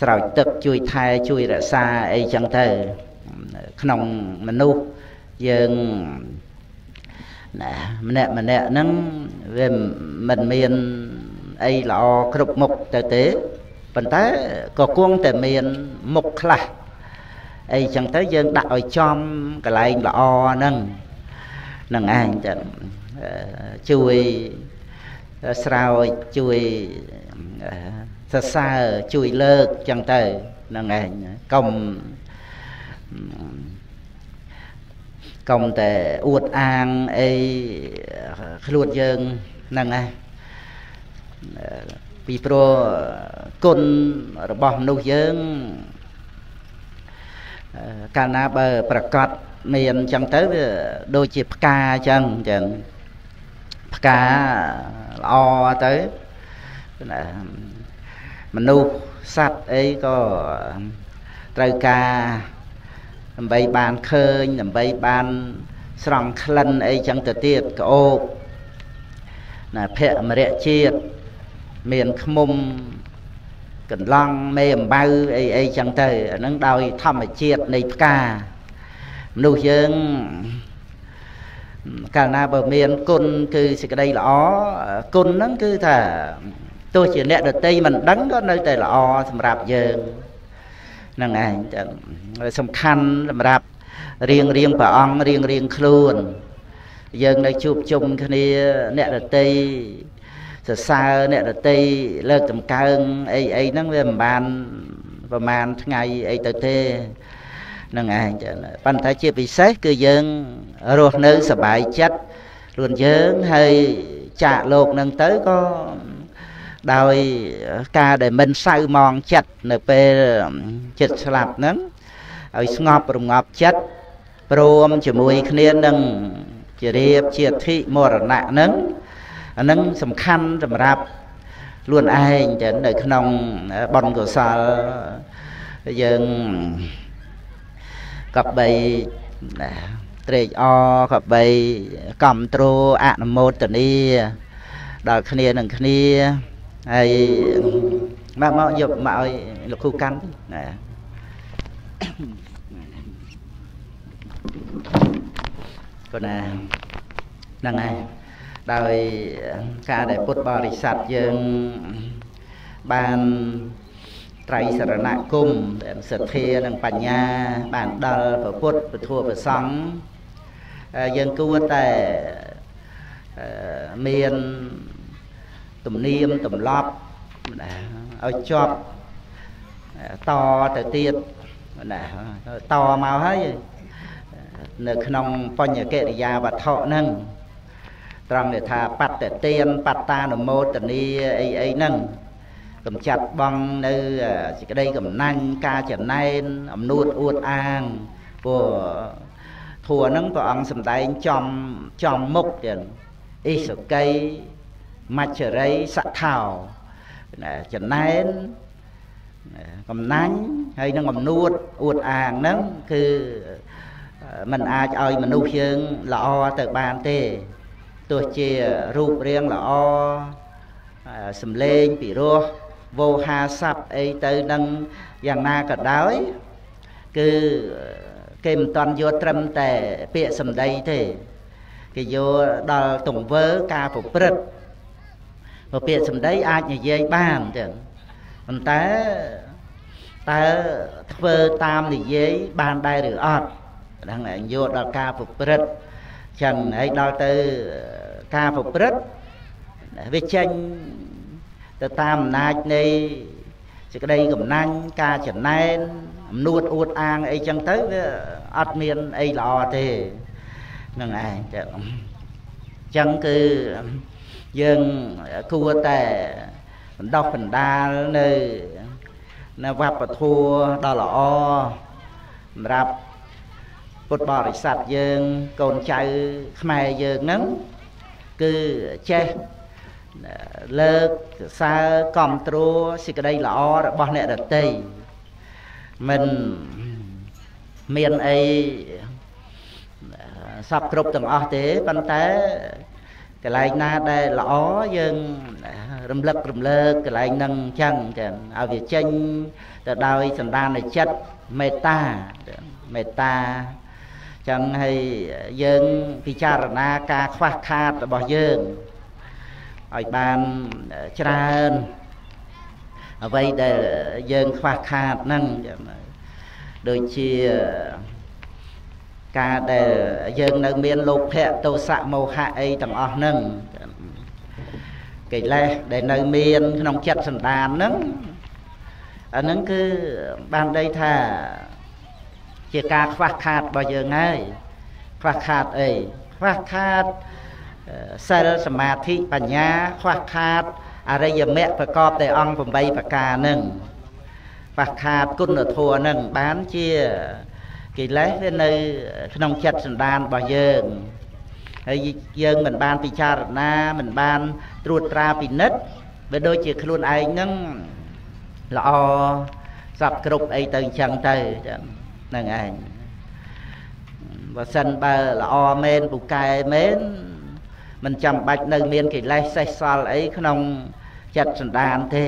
ស្រោចទឹកជួយថែជួយរក្សាអីចឹងទៅក្នុងមនុស្សយើងណាម្នាក់ម្នាក់ហ្នឹងវាមិនមានអីល្អគ្រប់មុខទៅទេប៉ុន្តែក៏គង់តែមានមុខខ្លះអីចឹងទៅយើងដាក់ឲ្យចំកន្លែងល្អហ្នឹងនឹងឯងចឹងជួយស្រោចជួយ សរសើរជួយលើកចឹងទៅហ្នឹងឯងកុំកុំតែអួតអាងអីខ្លួនយើងហ្នឹងឯងពីព្រោះគុណរបស់មនុស្សយើងកាលណាបើប្រកាសមានអញ្ចឹងទៅវាដូចជាផ្កាអញ្ចឹងអញ្ចឹងផ្កាល្អទៅ មនុស្សសត្វអីក៏ត្រូវការដើម្បីបានឃើញដើម្បីបានស្រង់ក្លិនអីចឹងទៅទៀតក្អូបណាភៈមរៈជាតិមានខ្មុំកន្លងមេអំបៅអីអីចឹងទៅអានឹងដោយធម្មជាតិនៃផ្កាមនុស្សយើងកាលណាបើមានគុណគឺសេចក្តីល្អគុណហ្នឹងគឺថា ទោះជាអ្នកដតីមិនដឹងក៏នៅតែល្អសម្រាប់យើងហ្នឹងឯងសំខាន់សម្រាប់រៀងរៀងព្រះអង្គរៀងរៀងខ្លួនយើងនៅជួបជុំគ្នាអ្នកដតីសរសើរអ្នកដតីលើកតម្កើងអីអីហ្នឹងវាមិនបានប្រហែលថ្ងៃអីទៅទេនឹងឯងប៉ុន្តែជាពិសេសគឺយើងរស់នៅសบายចិត្តខ្លួនយើងហើយចាកលោកនឹងទៅក៏ ដោយការដែលមិនសៅมองចិត្តនៅពេលចិត្តស្លាប់ហ្នឹងឲ្យស្ងប់រងាប់ចិត្តព្រមជាមួយគ្នានឹងជារៀបជាធិមរណៈហ្នឹងអាហ្នឹងសំខាន់សម្រាប់ខ្លួនឯងទៅនៅក្នុងបុណ្យកុសលយើងកបីត្រេកអរកបីកំត្រួអនុមោទនីដល់គ្នានឹងគ្នា ហើយមកមកយកមកឲ្យលោកគ្រូកាន់ណាក៏ណាហ្នឹងហើយដោយការដែលពុទ្ធបរិស័ទយើងបានត្រៃសរណគមសទ្ធានិងបញ្ញា បានដល់ព្រះពុទ្ធពធព្រះសង្ឃយើងគួរតែមាន ទំនៀមទម្លាប់ឲ្យជាប់តទៅទៀតណាតមកហើយនៅក្នុងបញ្ញកិរិយាវត្ថុហ្នឹងត្រង់ដែលថាបត្តទានបត្តានុមោទនីអីអីហ្នឹងកំចាត់បងនៅសេចក្តីកំណាញ់ការចំណែនអំនួតអួតអាងព្រោះធัวហ្នឹងព្រះអង្គសម្ដែងចំចំមុខទៀតអិសកៃ មច្ចរិយសថោចំណែនកំណាញ់ហើយនឹងអំនួតអួតអាងហ្នឹងគឺมันអាចឲ្យមនុស្សយើងល្អទៅបានទេទោះជារូបរាងល្អសំលេងពិរោះវោហាស័ព្ទអីទៅនឹងយ៉ាងណាក៏ដោយគឺគេមិនតន់យកត្រឹមតែពាក្យសម្ដីទេគេយកដល់ទង្វើការប្រព្រឹត្ត ព្រោះពាក្យសម្ដីអាចនិយាយបានចឹងប៉ុន្តែតើធ្វើតាមនិយាយបានដែរឬអត់ហ្នឹងយកដល់ការប្រព្រឹត្តចឹងហើយដល់ទៅការប្រព្រឹត្តវាចេញទៅតាមអំណាចនៃសេចក្តីកំណាញ់ការចំណែនអំនួតអួតអាងអីចឹងទៅវាអត់មានអីល្អទេនឹងឯងចឹងគឺ យើងគួរតែបណ្ដោះបណ្ដាលនៅនៅវប្បធម៌ដ៏ល្អសម្រាប់ពុទ្ធបរិស័ទយើងកូនចៅខ្មែរយើងហ្នឹងគឺចេះលើកសើកំត្រួសេចក្តីល្អរបស់អ្នកដតីមិនមានអីសពគ្រប់ទាំងអស់ទេប៉ុន្តែ កន្លែងណាដែលល្អយើងររំលឹករំលើកកន្លែងហ្នឹងអញ្ចឹងចឹងឲ្យវាចេញទៅដោយសន្តានចិត្តមេត្តាមេត្តាចឹងហើយយើងពិចារណាការខ្វះខាតរបស់យើងឲ្យបានច្រើនអ្វីដែលយើងខ្វះខាតហ្នឹងដូចជា ការដែលយើងនៅមានលោភៈទោសៈមោហៈអីទាំងអស់ហ្នឹងកិលេសដែលនៅមានក្នុងចិត្តសន្តានហ្នឹងអាហ្នឹងគឺបានដីថាជាការខ្វះខាតរបស់យើងហើយខ្វះខាតអីខ្វះខាតសិលសមាធិបញ្ញាខ្វះខាតអរិយមគ្គប្រកបដោយអង្គ8ប្រការនឹងខ្វះខាតគុណធម៌នឹងបានជា កិលេសវានៅ ក្នុងចិត្តសន្តានរបស់យើងហើយយើងមិនបានពិចារណាមិនបានត្រួតត្រាពិនិត្យវាដូចជាខ្លួនឯងហ្នឹងល្អសពគ្រប់អីទៅអញ្ចឹងទៅហ្នឹងឯងបើសិនបើល្អមែនពូកែមែនមិនចាំបាច់នៅមានកិលេសសេះសល់អីក្នុងចិត្តសន្តានទេ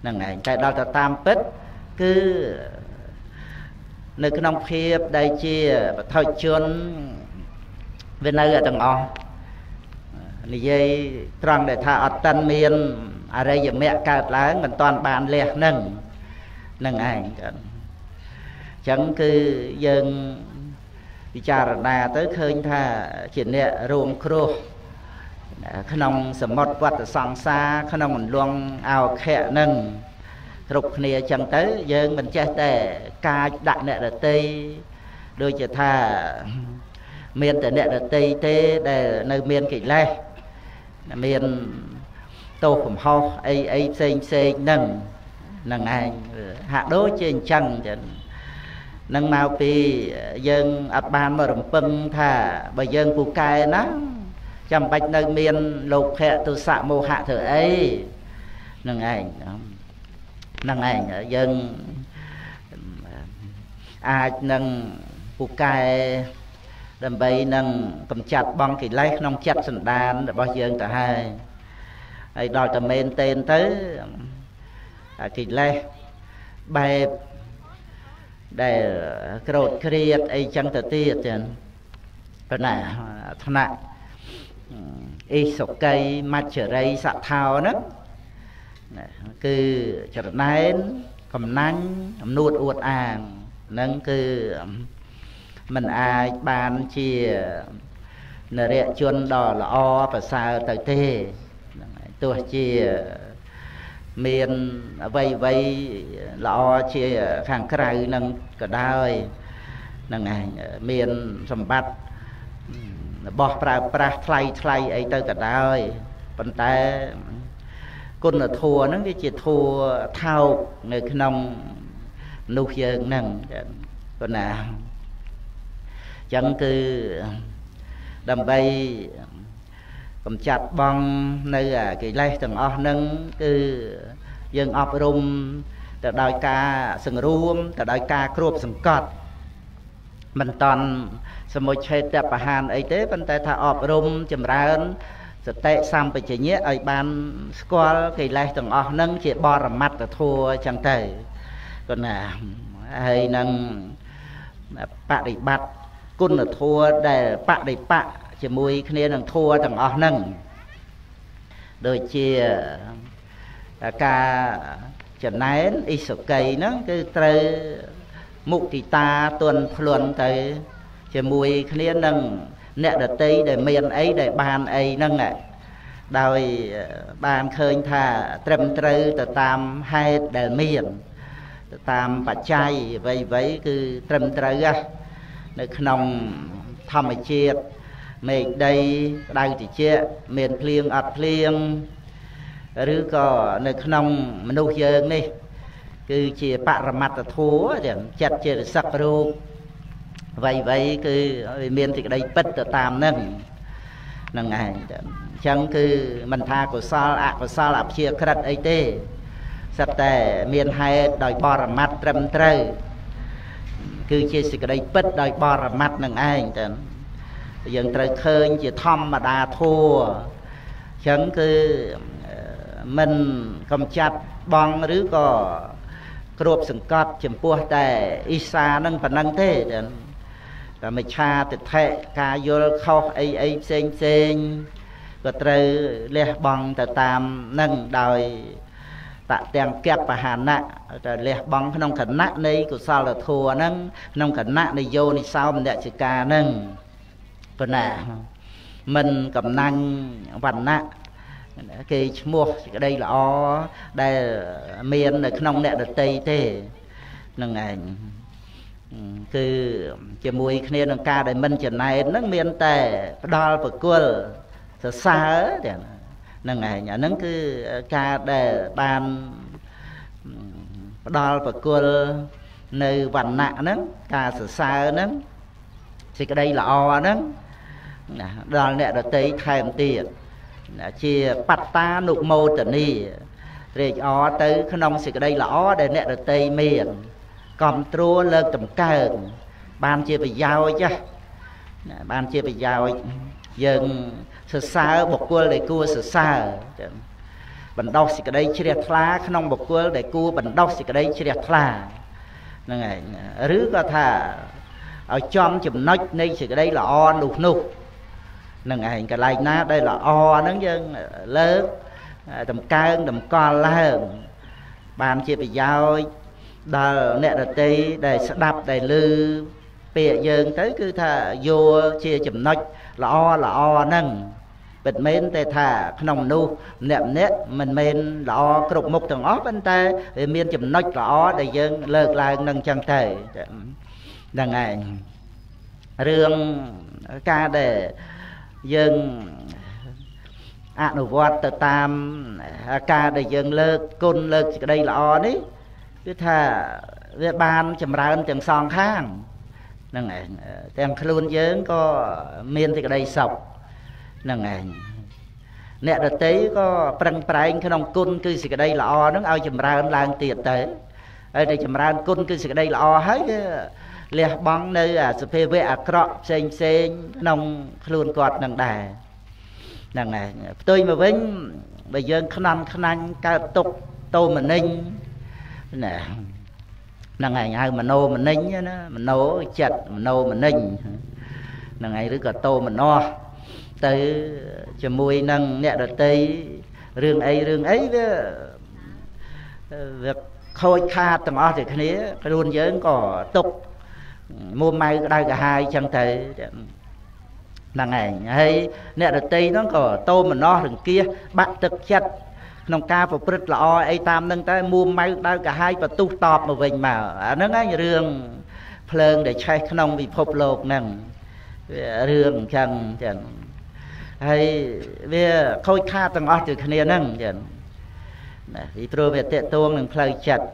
ហ្នឹងឯងតែដល់ទៅតាមពិតគឺ នៅក្នុងភាពដែលជាបឋិជនវានៅទាំងអស់និយាយត្រង់ដែលថាអត់តិនមានអរិយមគ្គកើតឡើងមិនតាន់បានលះនឹងនឹងឯងចឹងចឹងគឺយើងពិចារណាទៅឃើញថាជាអ្នករួមគ្រោះក្នុងសមុទ្រវត្តសង្សារក្នុងអន្លង់អោខៈនឹង គ្រប់គ្នាអញ្ចឹងទៅយើងមិនចេះតែកាចដាក់អ្នករតីដូចជាថាមានតែអ្នករតីទេដែលនៅមានកិលេសមានទោសកំហុសអីអីផ្សេងផ្សេងហ្នឹងហ្នឹងឯងហាក់ដូចជាអញ្ចឹងចឹងនឹងមកពីយើងអត់បានមករំពឹងថាបើយើងពូកែណាចាំបាច់នៅមានលោភៈទុសៈមោហៈធ្វើអីនឹងឯង នឹងឯងយើងអាចនឹងពូកែដើម្បីនឹងកម្ចាត់បងកិលេសក្នុងចិត្តសន្តានរបស់យើងទៅហើយហើយដល់តែមែនតេនទៅកិលេសបែបដែលក្រោតគ្រៀតអីចឹងទៅទៀតចឹងប៉ុន្តែថ្នាក់អេសុកៃមច្ចរីសថោហ្នឹង គឺចរណែនកំណាញ់អំនួតអួតអាងហ្នឹងគឺมันអាចបានជានរៈជនដ៏ល្អប្រសើរទៅទេទោះជាមានអ្វីអ្វីល្អជាខាងក្រៅនឹងក៏ដោយនឹងឯងមានសម្បត្តិរបស់ប្រើប្រាស់ថ្លៃថ្លៃអីទៅក៏ដោយប៉ុន្តែ គុណធម៌ហ្នឹងវាជាធម៌ថោកនៅក្នុងមនុស្សយើងហ្នឹងប៉ុណ្ណាអញ្ចឹងគឺដើម្បីកំចាត់បងនៅកិលេសទាំងអស់ហ្នឹងគឺយើងអប់រំទៅដោយការសង្រួមទៅដោយការគ្របសង្កត់មិនតន់សមុច្ឆេតបហានអីទេប៉ុន្តែថាអប់រំចម្រើន សតិសម្បជញ្ញៈឲ្យបានស្គាល់កិលេសទាំងអស់ហ្នឹងជាបរមត្តធัวចឹងទៅគណាហើយនឹងបដិបត្តិគុណធัวដែលបដិបៈជាមួយគ្នានឹងធัวទាំងអស់ហ្នឹងដូចជាការចំណែនអិសុកៃហ្នឹងគឺត្រូវមុទិតាទន់ភ្លន់ទៅជាមួយគ្នានឹង អ្នកដតីដែលមានអីដែលបានអីហ្នឹងដោយបានឃើញថាត្រឹមត្រូវទៅតាមហេតុដែលមានទៅតាមបច្ច័យអ្វីអ្វីគឺត្រឹមត្រូវនៅក្នុងធម្មជាតិមេឃដីក្តៅត្រជាក់មានភ្លៀងអត់ភ្លៀងឬក៏នៅក្នុងមនុស្សយើងនេះ គឺជាបរមត្តធัวទាំងចិត្តជារសឹករូប អ្វីអ្វីគឺវាមានសេចក្តីពិតទៅតាមនឹងនឹងឯងអញ្ចឹងគឺមិនថាកុសលអកុសលអព្យាក្រឹតអីទេសិតតែមានហេតុដោយបរមត្តត្រឹមត្រូវគឺជាសេចក្តីពិតដោយបរមត្តនឹងឯងតើយើងត្រូវឃើញជាធម្មតាធัวអញ្ចឹងគឺមិនកំចាត់បងឬក៏គ្របសង្កត់ចំពោះតែអ៊ីសានឹងប៉ុណ្ណឹងទេ តែមិឆាទិដ្ឋិការយល់ខុសអីអីផ្សេងផ្សេងក៏ត្រូវលះបង់ទៅតាមនឹងដោយតទាំងកបហាណៈតែលះបង់ក្នុងគណៈនៃកុសលធម៌ហ្នឹងក្នុងគណៈនៃយោនិសោមនសិកាហ្នឹងប៉ុណ្ណាមិនកំណាញ់វណ្ណៈគេឈ្មោះសេចក្តីល្អដែលមាននៅក្នុងអ្នកដតីទេនឹងឯង គឺជាមួយគ្នានឹងការដែលមិនចំណែនហ្នឹងមានតែផ្ដាល់ប្រគល់សរសើរទាំងហ្នឹងឯងអាហ្នឹងគឺការដែលបានផ្ដាល់ប្រគល់នៅវណ្ណៈហ្នឹងការសរសើរហ្នឹងសេចក្តីល្អហ្នឹងណាដល់អ្នកដតីថែមទៀតជាបត្តានុមោទនីត្រេកអរទៅក្នុងសេចក្តីល្អដែលអ្នកដតីមាន កំត្រួលើកតម្កើងបានជាប្រយោជន៍ណាបានជាប្រយោជន៍យើងសរសើរបុគ្គលដែលគួរសរសើរចឹងបណ្ដោះសេចក្តីជ្រះថ្លាក្នុងបុគ្គលដែលគួរបណ្ដោះសេចក្តីជ្រះថ្លាហ្នឹងឯងឬក៏ថាឲ្យចំចំណុចនៃសេចក្តីល្អនោះនោះនឹងឯងកន្លែងណាដែលល្អហ្នឹងយើងលើកតម្កើងតម្កល់ឡើងបានជាប្រយោជន៍ ដល់អ្នករតីដែលស្ដាប់ដែលឮពាក្យយើងទៅគឺថាយកជាចំណុចល្អល្អហ្នឹងពិតមែនតែថាក្នុងមនុស្សម្នាក់ម្នាក់មិនមែនល្អគ្រប់មុខទាំងអស់ប៉ុន្តែវាមានចំណុចល្អដែលយើងលើកឡើងនឹងចឹងទៅហ្នឹងឯងរឿងការដែលយើងអនុវត្តទៅតាមការដែលយើងលើកគុណលើកសេចក្តីល្អនេះ គឺថាវាបានចម្រើនទាំងសងខាងហ្នឹងឯងទាំងខ្លួនយើងក៏មានសេចក្តីសុខហ្នឹងឯងអ្នកដតីក៏ប្រឹងប្រែងក្នុងគុណគឺសេចក្តីល្អហ្នឹងឲ្យចម្រើនឡើងទៀតទៅហើយតែចម្រើនគុណគឺសេចក្តីល្អហើយវាលះបង់នៅអាសភាវៈអាក្រក់ផ្សេងផ្សេងក្នុងខ្លួនគាត់នឹងដែរហ្នឹងហើយផ្ទុយមកវិញបើយើងខ្នន់ខ្នាញ់កើតទុកតោមនិញ ណាហ្នឹងហើយហៅមโนមនិញណាមโนចិត្តមโนមនិញហ្នឹងហើយឬក៏តោមនោទៅជាមួយនឹងអ្នកដតីរឿងអីរឿងអីវាវាខូចខាតទាំងអស់ទាំងគ្នាខ្លួនយើងក៏ទុកមួម៉ៅក្តៅកាហាយចឹងទៅហ្នឹងឯងហើយអ្នករតីហ្នឹងក៏តោមណោះរង្គៀសបាក់ទឹកចិត្ត ក្នុងការប្រព្រឹត្តល្អអីតាមនឹងតែមួម៉ៅដៅកាហាយបន្ទុះតបមកវិញមកអាហ្នឹងឯងរឿងភ្លើងដែលឆេះក្នុងពិភពលោកហ្នឹងវារឿងអញ្ចឹងចឹងហើយវាខូចខាតទាំងអស់ទៅគ្នាហ្នឹងចឹងណាពីព្រោះវាតេតួងនឹងផ្លូវចិត្ត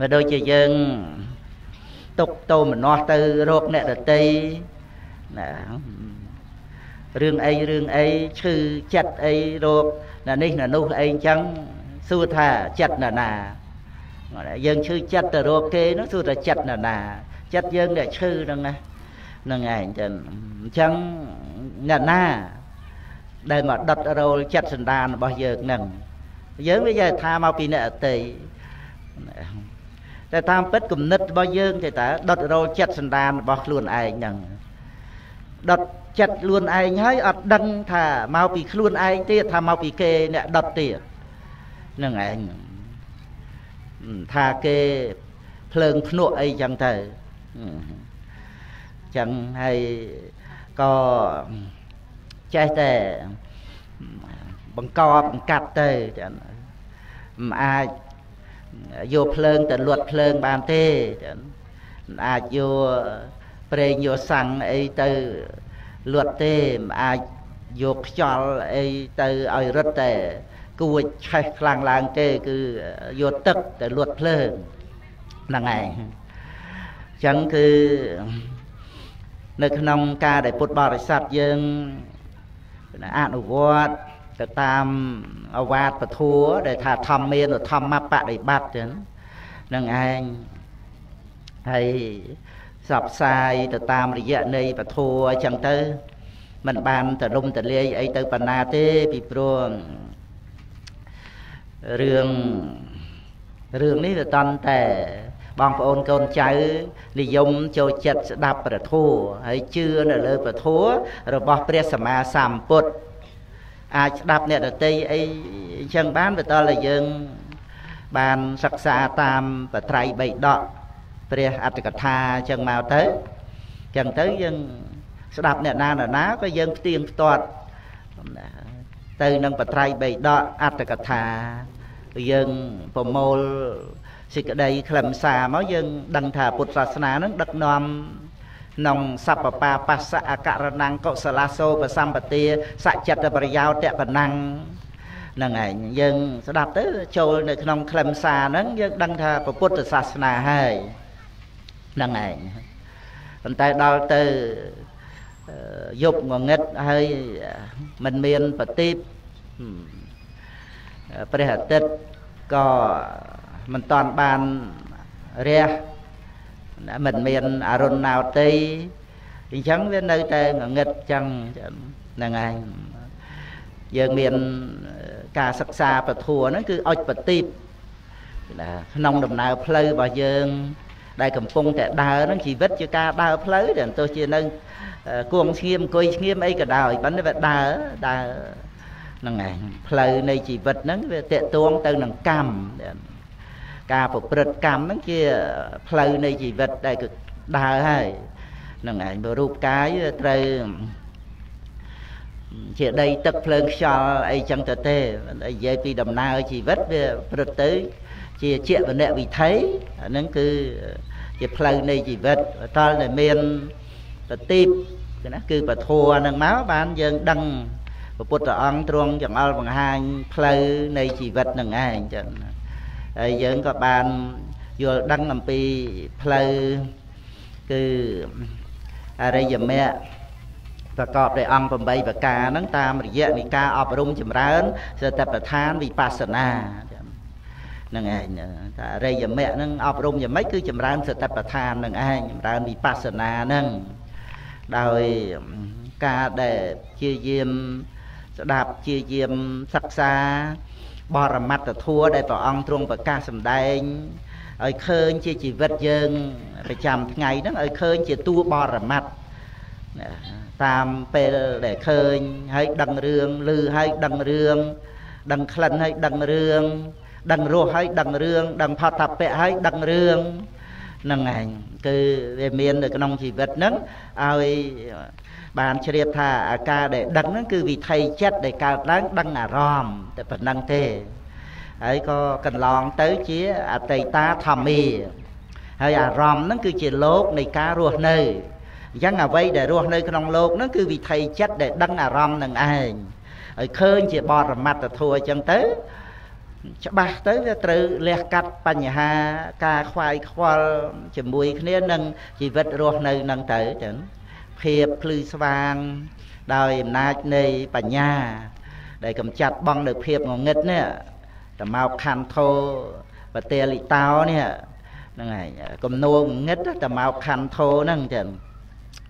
វាដូចជាយើងទុកតោមនោះទៅរោគអ្នកដតីណា រឿងអីរឿងអីឈឺចិត្តអីរោគណានេះណានោះអីអញ្ចឹងសួរថាចិត្តណាណាយើងឈឺចិត្តទៅរោគគេនោះសួរថាចិត្តណាណាចិត្តយើងដែលឈឺហ្នឹងណាហ្នឹងឯងចឹងអញ្ចឹងអ្នកណាដែលមកដុតរោលចិត្តសន្តានរបស់យើងហ្នឹងយើងវានិយាយថាមកពីអ្នកអតីតែតាមពិតគំនិតរបស់យើងទេតើដុតរោចិត្តសន្តានរបស់ខ្លួនឯងហ្នឹងដុត ចិត្តខ្លួនឯងហើយអត់ដឹងថាមកពីខ្លួនឯងទៀតថាមកពីគេអ្នកដុតទៀតហ្នឹងឯងថាគេភ្លើងភ្នក់អីចឹងទៅចឹងហើយក៏ចេះតែបង្កបង្កាត់ទៅមិនអាចយកភ្លើងទៅលត់ភ្លើងបានទេអាចយកប្រេងយកសាំងអីទៅ លត់ទេមិនអាចយកខ្យល់អីទៅឲ្យរឹតតែគួចឆេះខ្លាំងឡើងទេគឺយកទឹកទៅលត់ភ្លើងហ្នឹងឯងអញ្ចឹងគឺនៅក្នុងការដែលពុទ្ធបរិស័ទយើងអនុវត្តទៅតាមអវាទពធัวដែលថាធម្មមានធម្មបដិបត្តិចឹងនឹងឯងហើយ សបផ្សាយទៅតាមរយៈនៃពធัวអញ្ចឹងទៅมันបានតលំតលាយអីទៅបណ្ណាទេពីព្រោះ រឿងរឿងនេះវាតន់តែបងប្អូនកូនចៅនិយមចូលចិត្តស្ដាប់ព្រះធម៌ហើយជឿនៅលើព្រះធម៌របស់ព្រះសម្មាសម្ពុទ្ធអាចស្ដាប់អ្នកដតីអីអញ្ចឹងបានទៅដល់តែយើងបានសិក្សាតាមបត្រៃបីដក ព្រះអត្តកថាអញ្ចឹងមកទៅអញ្ចឹងទៅយើងស្ដាប់អ្នកណានរណាក៏យើងផ្ទៀងផ្ទាត់ទៅនឹងបត្រៃបីដកអត្តកថាយើងប្រមូលសេចក្តីខ្លឹមសារមកយើងដឹងថាពុទ្ធសាសនានឹងដឹកនាំក្នុងសពបាបស្សអករណង្កុសលាសោបសម្បទាសច្ចតប្រយោតៈបណੰងហ្នឹងឯងយើងស្ដាប់ទៅចូលនៅក្នុងខ្លឹមសារហ្នឹងយើងដឹងថាពុទ្ធសាសនាហើយ ហ្នឹងឯងប៉ុន្តែដល់ទៅយប់ងងឹតហើយมันមានប្រទីបព្រះអាទិត្យក៏មិនតាន់បានរះមិនមានអរុណណោតីអញ្ចឹងវានៅតែងងឹតអញ្ចឹងហ្នឹងឯងយើងមានការសិក្សាពធហ្នឹងគឺអុចប្រទីបណាក្នុងដំណើរផ្លូវរបស់យើង ដែលកំពុងតែដើរហ្នឹងជីវិតជាការដើរផ្លូវដែលទោះជានៅគួងស្ងៀមអង្គុយស្ងៀមអីក៏ដោយប៉ុន្តែវាដើរដើរហ្នឹងឯងផ្លូវនៃជីវិតហ្នឹងវាតេតួងទៅនឹងកម្មការប្រព្រឹត្តកម្មហ្នឹងជាផ្លូវនៃជីវិតដែលគឺដើរហើយហ្នឹងឯងបើរូបកាយត្រូវជាដីទឹកភ្លើងខ្យល់អីចឹងទៅទេនិយាយពីដំណើរជីវិតវាព្រឹត្តទៅជាជាវនៈវិថីអាហ្នឹងគឺ ជាផ្លូវនៃជីវិតតលតែមានប្រទីបណាគឺពធัวហ្នឹងមកបានយើងដឹងពុទ្ធអង្គទ្រង់ចង្អុលបង្ហាញផ្លូវនៃជីវិតនឹងឯងចឹងហើយយើងក៏បានយល់ដឹងអំពីផ្លូវគឺអរិយមគ្គប្រកបដោយអង្គ8ប្រការហ្នឹងតាមរយៈនៃការអប់រំចម្រើនសតិប្បដ្ឋានវិបស្សនាហ្នឹងឯងថាអរិយមគ្គហ្នឹងអប់រំយ៉ាងម៉េចគឺចម្រើនសតិប្បដ្ឋានហ្នឹងឯងចម្រើនវិបស្សនាហ្នឹងដោយការដែលជាយាមស្ដាប់ជាយាមសិក្សាបរមត្តធัวដែលព្រះអង្គទ្រង់ប្រកាសសម្ដែងឲ្យឃើញជាជីវិតយើងប្រចាំថ្ងៃហ្នឹងឲ្យឃើញជាតួបរមត្តតាមពេលដែលឃើញហើយដឹងរឿងឮហើយដឹងរឿងដឹងក្លិនហើយដឹងរឿង ដឹងរសហើយដឹងរឿងដឹងផតពៈហើយដឹងរឿងហ្នឹងឯងគឺវាមាននៅក្នុងជីវិតហ្នឹងឲ្យបានជ្រាបថាអាការដែលដឹងហ្នឹងគឺវិថីចិត្តដែលកើតឡើងដឹងអារម្មណ៍តែប៉ុណ្្នឹងទេហើយក៏កន្លងទៅជាអតីតាធម្មាហើយអារម្មណ៍ហ្នឹងគឺជាលោកនៃការរស់នៅអញ្ចឹងអ្វីដែលរស់នៅក្នុងលោកហ្នឹងគឺវិថីចិត្តដែលដឹងអារម្មណ៍នឹងឯងហើយឃើញជាបរមត្តធัวអញ្ចឹងទៅ ច្បាស់ទៅវាត្រូវលះកាត់បញ្ហាការខ្វាយខ្វល់ជាមួយគ្នានឹងជីវិតរស់នៅនឹងទៅចឹងភាពភ្លឺស្វាង ដោយអំណាចនៃបញ្ញា ដែលកំចាត់បងនៅភាពងងឹតនេះតមកខន្ធោបតេលិតោនេះហ្នឹងហើយកំនួងងឹតតមកខន្ធោហ្នឹងចឹង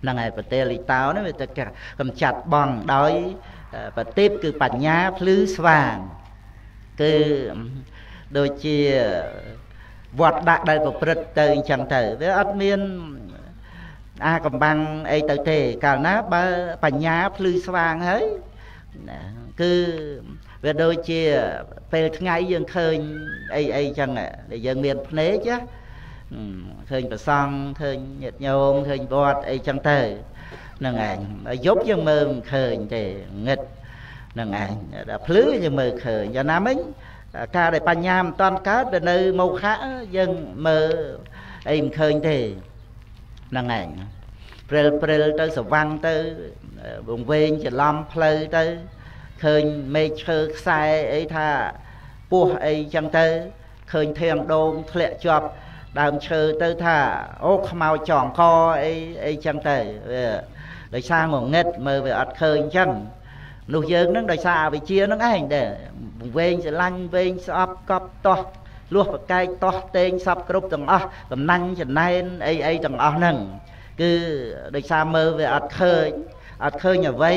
ហ្នឹងហើយបតេលិតោនេះវាទៅកំចាត់បងដោយបតិបគឺបញ្ញាភ្លឺស្វាង គឺដូចជាវត្តដាក់ដែលប្រព្រឹត្តទៅអញ្ចឹងទៅវាអត់មានអាកំបាំងអីទៅទេកាលណាបើបញ្ញាភ្លឺស្វាងហើយណាគឺវាដូចជាពេលថ្ងៃយើងឃើញអីអីចឹងដែលយើងមានភ្នែកណាឃើញប្រសង់ឃើញញាតិញោមឃើញវត្តអីចឹងទៅហ្នឹងឯងយប់យើងមើលមិនឃើញទេងឹតហ្នឹងឯងដល់ភ្លឺយើងមើលឃើញយ៉ាងណាមិញការដែលបញ្ញាមិនតាន់កើតទៅនៅមោខៈយើងមើលអីមិនឃើញទេហ្នឹងឯងព្រិលព្រិលទៅសវាំងទៅវងវែងច្រឡំផ្លូវទៅឃើញមេឃឈើខ្សែអីថាពោះអីចឹងទៅឃើញធាងដូងធ្លាក់ជាប់ដើមឈើទៅថាអូខ្មៅចងកអីអីចឹងទៅវាដោយសារងងឹតមើលវាអត់ឃើញចឹងម នុស្សយើងនឹងដោយសារអវិជ្ជានឹងឯងដែរវែងស្រឡាញ់វែងស្អប់កប់តោះលួសប្រកែកតោះតេងសពគ្រប់ទាំងអស់កំណាញ់ចំណែនអីអីទាំងអស់ហ្នឹងគឺដោយសារមើលវាអត់ឃើញអត់ឃើញអ្វី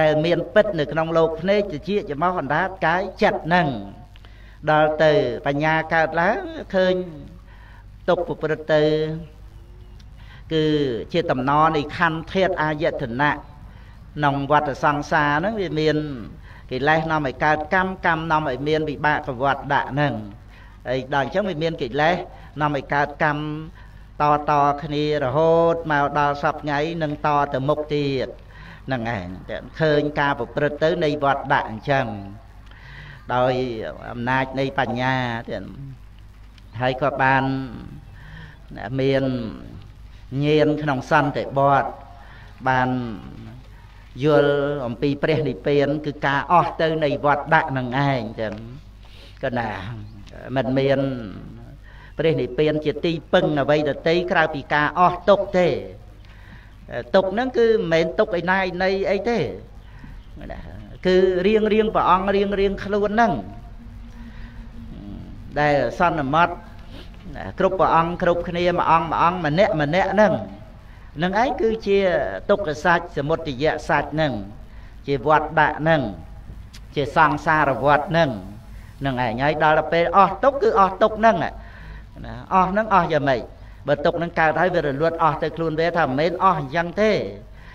ដែលមានពិតនៅក្នុងលោកភ្នែកជាជាមកអណ្ដាតកាយចិត្តហ្នឹងដល់ទៅបញ្ញាកើតឡើងឃើញទុកប្រព្រឹត្តទៅគឺជាតំណនៃខណ្ឌធាតអាយតនៈ ក្នុងវត្តសង្សារហ្នឹងវាមានកិលេសនាំឲ្យកើតកម្មកម្មនាំឲ្យមានវិបាកវត្តដាក់ហ្នឹងហើយដល់អញ្ចឹងវាមានកិលេសនាំឲ្យកើតកម្មតតគ្នារហូតមកដល់សពថ្ងៃនឹងតទៅមុខទៀតហ្នឹងឯងឃើញការប្រព្រឹត្តទៅនៃវត្តដាក់អញ្ចឹងដោយអំណាចនៃបញ្ញាទៀតហើយក៏បានមានញៀនក្នុងសន្តិបតបាន យល់អំពីព្រះនិព្វាន គឺការអស់ទៅនៃវត្តដាក់នឹងឯងចឹងក៏ណាមិនមានព្រះនិព្វានជាទីពឹងអ្វីដតីក្រៅពីការអស់ទុកទេទុកហ្នឹងគឺមិនមែនទុកឯណាឯណីអីទេគឺរៀងរៀងព្រះអង្គរៀងរៀងខ្លួនហ្នឹងដែលសន្មត់គ្រប់ព្រះអង្គគ្រប់គ្នាមួយអង្គមួយអង្គម្នាក់ម្នាក់ហ្នឹង នឹងឯងគឺជាទុក្ខសាច់សមុទយៈសាច់ហ្នឹងជាវត្តដាក់ហ្នឹងជាសង្សារវត្តហ្នឹងនឹងឯងហើយដល់ពេលអស់ទុកគឺអស់ទុកហ្នឹងណាអស់ហ្នឹងអស់យ៉ាងម៉េចបើទុកហ្នឹងកើតហើយវារលត់អស់ទៅខ្លួនវាថាមិនមែនអស់អញ្ចឹងទេ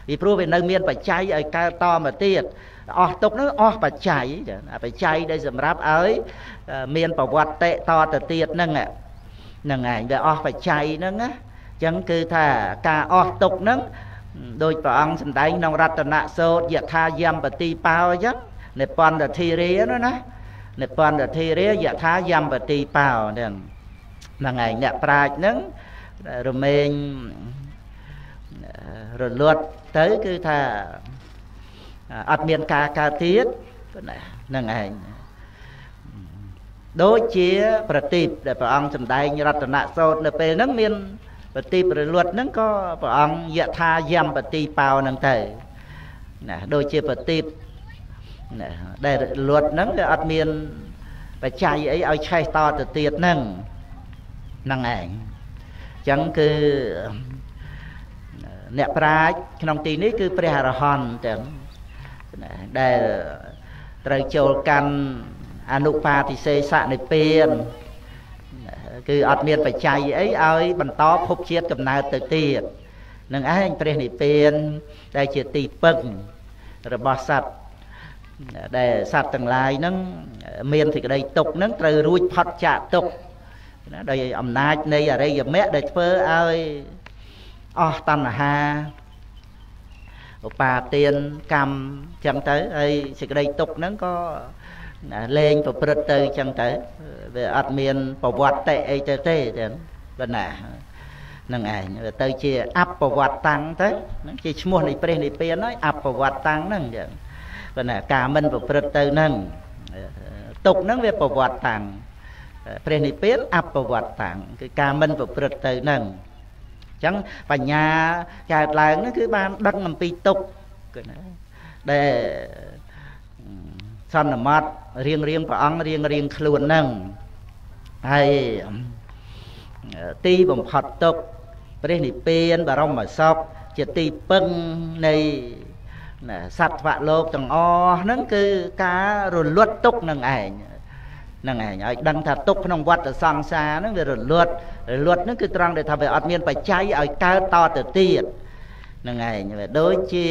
ពីព្រោះវានៅមានបច្ច័យឲ្យកើតតមកទៀតអស់ទុកហ្នឹងអស់បច្ច័យបច្ច័យដែលសម្រាប់ឲ្យមានប្រវត្តិតេតទៅទៀតហ្នឹងហ្នឹងឯងវាអស់បច្ច័យហ្នឹងណា ចឹងគឺថាការអស់ទុកហ្នឹងដោយព្រះអង្គសម្ដែងក្នុងរតនសូត្រយថាយមបតិបោអញ្ចឹងនិពន្ធធិរានោះណានិពន្ធធិរាយថាយមបតិបោហ្នឹងហ្នឹងឯងអ្នកប្រាជ្ញហ្នឹងរមែងរលត់ទៅគឺថាអត់មានការកើតទៀតហ្នឹងឯងដូចជាប្រទីបដែលព្រះអង្គសម្ដែងរតនសោតនៅពេលហ្នឹងមាន ប្រទីបរលត់ហ្នឹងក៏ព្រះអង្គយថាយំបទីប៉ោហ្នឹងទៅណាដូចជាប្រទីបណាដែលរលត់ហ្នឹងវាអត់មានបច្ច័យអីឲ្យឆេះតទៅទៀតហ្នឹងហ្នឹងឯងអញ្ចឹងគឺអ្នកប្រាជ្ញក្នុងទីនេះគឺព្រះអរហន្តទាំងដែលត្រូវចូលកាន់អនុបាទិសេសនិព្វាន គឺអត់មានបច្ច័យអីឲ្យបន្តភពជាតិកំណើតទៅទៀតនឹងឯងព្រះនិព្វានដែលជាទីពឹងរបស់សត្វដែលសត្វទាំងឡាយហ្នឹងមានសេចក្តីទុកហ្នឹងត្រូវរួចផុតចាកទុកដោយអំណាចនៃអរិយមគ្គដែលធ្វើឲ្យអស់តណ្ហាឧបាទានកម្មចឹងទៅហើយសេចក្តីទុកហ្នឹងក៏លេងប្រព្រឹត្តទៅចឹងទៅ វាអត់មានប្រវត្តិតិអីទៅទេចឹងប៉ុណ្ណានឹងឯងទៅជាអបវត្តតាំងទៅហ្នឹងជាឈ្មោះនៃព្រះនិព្វានហើយអបវត្តតាំងហ្នឹងចឹងប៉ុន្តែការមិនប្រព្រឹត្តទៅហ្នឹងទុកហ្នឹងវាប្រវត្តិតាំងព្រះនិព្វានអបវត្តតាំងគឺការមិនប្រព្រឹត្តទៅហ្នឹងអញ្ចឹងបញ្ញាកើតឡើងហ្នឹងគឺបានដឹងអំពីទុកគឺណាដែលសន្មត់រៀងរៀងព្រះអង្គរៀងរៀងខ្លួនហ្នឹង ហើយទីបំផុតទុកព្រះនិព្វានបរមសុខជាទីពឹងនៃសត្វលោកទាំងអស់ហ្នឹងគឺការរលត់ទុកនឹងឯងហ្នឹងឯងឲ្យដឹងថាទុកក្នុងវត្តសង្សារហ្នឹងវារលត់រលត់ហ្នឹងគឺត្រង់ដែលថាវាអត់មានបច្ច័យឲ្យកើតតទៅទៀតហ្នឹងឯងដូចជា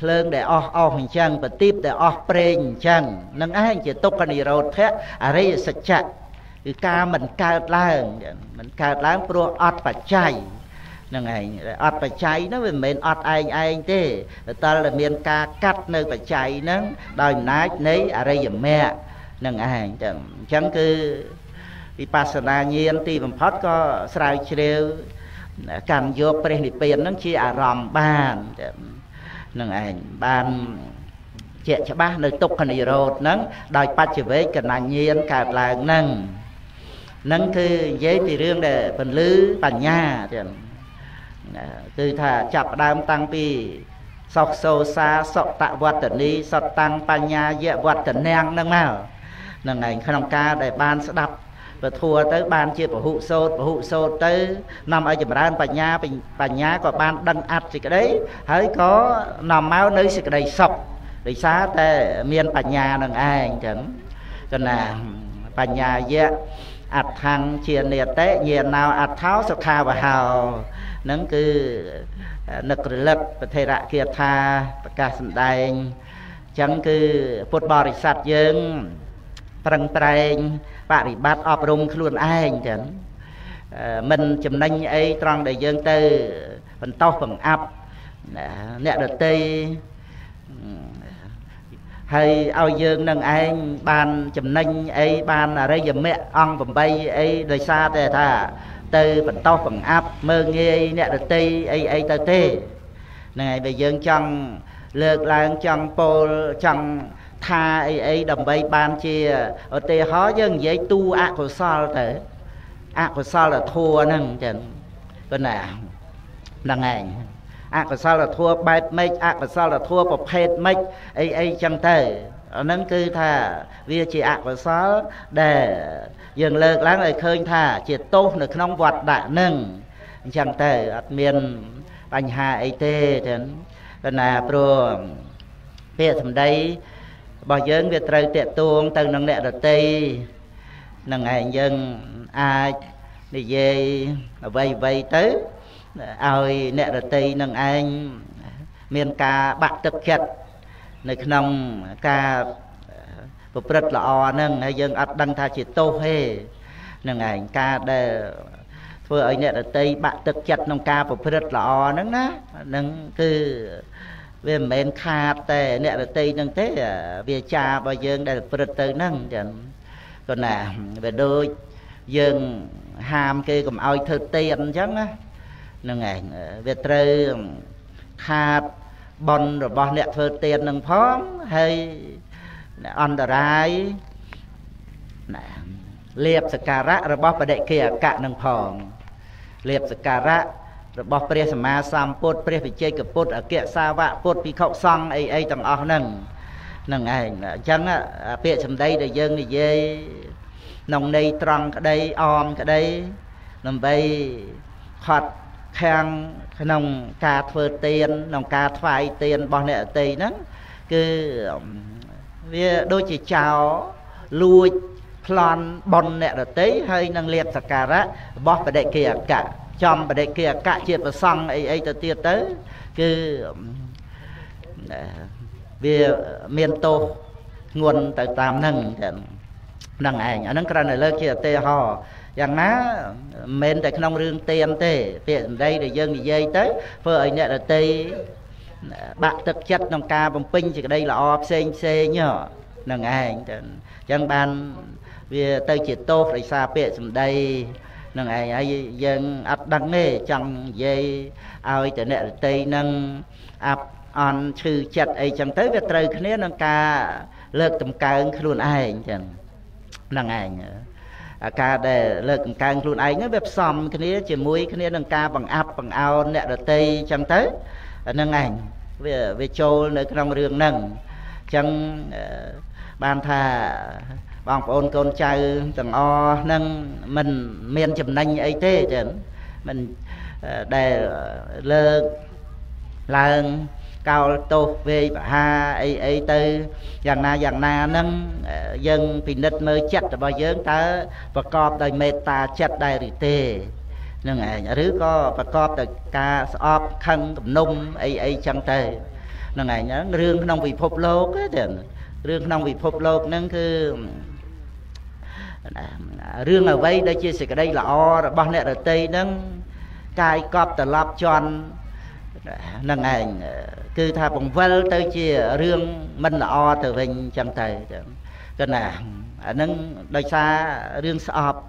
ភ្លើងដែលអស់អស់អញ្ចឹងប្រទីបដែលអស់ប្រេងអញ្ចឹងនឹងឯងជាទុក្ខនិរោធៈអរិយសច្ចៈគឺការមិនកើតឡើងមិនកើតឡើងព្រោះអត់បច្ច័យនឹងឯងអត់បច្ច័យនោះវាមិនមែនអត់ឯងឯងទេតើតែមានការកាត់នៅបច្ច័យហ្នឹងដោយអំណាចនៃអរិយមគ្គនឹងឯងចឹងអញ្ចឹងគឺវិបស្សនាញាណទីបំផុតក៏ស្រាវជ្រាវកាន់យកព្រះនិព្វានហ្នឹងជាអារម្មណ៍បានចឹង នឹងឯងបានជាក់ច្បាស់នៅទុក្ខនិរោធហ្នឹងដោយបច្ចវេកកណញ្ញាណកើតឡើងហ្នឹងហ្នឹងគឺនិយាយពីរឿងដែលពលឺបញ្ញាទៀតគឺថាចាប់ដើមតាំងពីសុខសោសាសុតវត្តនីសតតាំងបញ្ញាយវត្តនាងហ្នឹងមកហ្នឹងឯងក្នុងការដែលបានស្ដាប់ ពធัวទៅបានជាពហុសោតពហុសោតទៅនាំឲ្យចម្រើនបញ្ញាបញ្ញាក៏បានដឹងអត្តសេចក្តីហើយក៏នាំមកនៅសេចក្តីសុខដោយសារតែមានបញ្ញានឹងឯងចឹងកណាបញ្ញាយៈអដ្ឋังជានេតិញាណោអដ្ឋោសុខាវហោនឹងគឺនឹករលឹកប្រធេរៈគាថាប្រកាសសម្ដែងអញ្ចឹងគឺពុទ្ធបរិស័ទយើងប្រឹងប្រែង បរិបត្តិអប់រំខ្លួនឯងចឹងមិនចំណេញអីត្រង់ដែលយើងទៅបន្តបង្អាប់អ្នកដតីហើយឲ្យយើងនឹងឯងបានចំណេញអីបានអរិយមគ្គអង្គ8អីដោយសារតែថា ទៅបន្តបង្អាប់មើងងាយអ្នកដតីអីអីទៅទេហ្នឹងហើយបើយើងចង់លើកឡើងចង់ពោលចង់ ថាអីអីដើម្បីបានជាឧទាហរណ៍យើងនិយាយទូអកុសលទៅអកុសលធัวហ្នឹងចឹងប៉ុណ្ណាហ្នឹងឯងអកុសលធัวបែបម៉េចអកុសលធัวប្រភេទម៉េចអីអីចឹងទៅអាហ្នឹងគឺថាវាជាអកុសលដែលយើងលើកឡើងឲ្យឃើញថាជាទោសនៅក្នុងវត្តដាក់នឹងអញ្ចឹងទៅអត់មានបញ្ហាអីទេចឹងប៉ុន្តែព្រោះពាក្យសម្ដី របស់យើងវាត្រូវតាក់ទងទៅនឹងអ្នករតីនឹងឯងយើងអាចនិយាយអ្វីអ្វីទៅឲ្យអ្នករតីនឹងឯងមានការបាក់ទឹកចិត្តនៅក្នុងការប្រព្រឹត្តល្អហ្នឹងហើយយើងអត់ដឹងថាជាទោសទេនឹងឯងការដែលធ្វើឲ្យអ្នករតីបាក់ទឹកចិត្តក្នុងការប្រព្រឹត្តល្អហ្នឹងណាហ្នឹងគឺ វាមិនមែនខាតតែអ្នករតីនឹងទេវាចារបស់យើងដែលប្រព្រឹត្តទៅហ្នឹងចឹងក៏ណាវាដូចយើងហាមគេកុំឲ្យធ្វើទៀនអញ្ចឹងណាហ្នឹងឯងវាត្រូវខាតបនរបស់អ្នកធ្វើទៀននឹងផងហើយអន្តរាយណាលៀបសការៈរបស់បដិគិអកៈនឹងផងលៀបសការៈ របស់ព្រះសម្មាសម្ពុទ្ធព្រះវិជ័យកពុទ្ធអគ្គសាវកពុទ្ធភិក្ខុសង្ឃអីអីទាំងអស់ហ្នឹងហ្នឹងឯងអញ្ចឹងពាក្យសម្ដីដែលយើងនិយាយក្នុងន័យត្រង់ក្តីអមក្តីដើម្បីខត់ខាំងក្នុងការធ្វើទានក្នុងការថ្វាយទានរបស់អ្នកអតីហ្នឹងគឺវាដូចជាចោលលួចប្លន់ប៉ុនអ្នករតីហើយនឹងលៀបសការៈរបស់បដិគិអកៈ ចំបដិគិអកៈជាប្រសង់អីអីទៅទៀតទៅគឺវាមានទោសធ្ងន់ទៅតាមហ្នឹងចឹងហ្នឹងឯងអាហ្នឹងគ្រាន់តែលើកជាឧទាហរណ៍យ៉ាងណាមិនមែនតែក្នុងរឿងទៀមទេពាក្យសម្ដីដែលយើងនិយាយទៅធ្វើឲ្យអ្នករតីបាក់ទឹកចិត្តក្នុងការបំពេញសេចក្តីល្អផ្សេងផ្សេងហ្នឹងឯងទៅអញ្ចឹងបានវាទៅជាទោសដោយសារពាក្យសម្ដី នឹងឯងហើយយើងអត់ដឹងទេចង់និយាយឲ្យតែអ្នករតីនឹងអាប់អន់ឈឺចិត្តអីចឹងទៅវាត្រូវគ្នានឹងការលើកតម្កើងខ្លួនឯងចឹងហ្នឹងឯងអាការដែលលើកតម្កើងខ្លួនឯងហ្នឹងវាផ្សំគ្នាជាមួយគ្នានឹងការបង្អាប់បង្អោនអ្នករតីចឹងទៅហ្នឹងឯងវាវាចូលនៅក្នុងរឿងហ្នឹងអញ្ចឹងបានថា បងប្អូនកូនចៅទាំងអស់ហ្នឹងមិនមានចំណេញអីទេចឹងមិនដែលលើកឡើងកោលទោសវេយបហាអីអីទៅយ៉ាងណាយ៉ាងណាហ្នឹងយើងពិនិត្យមើលចិត្តរបស់យើងតើប្រកបដោយមេត្តាចិត្តដែរឬទេនឹងឯងឬក៏ប្រកបដោយការស្អប់ខឹងគំនុំអីអីចឹងទៅនឹងឯងរឿងក្នុងពិភពលោកទេរឿងក្នុងពិភពលោកហ្នឹងគឺ រឿងអ្វីដែលជាសេចក្តីល្អរបស់អ្នករតីហ្នឹងកាយកប់ត្រឡប់ជន់នឹងឯងគឺថាបង្វិលទៅជារឿងមិនល្អទៅវិញចឹងទៅគឺណាអានឹងដោយសាររឿងស្អប់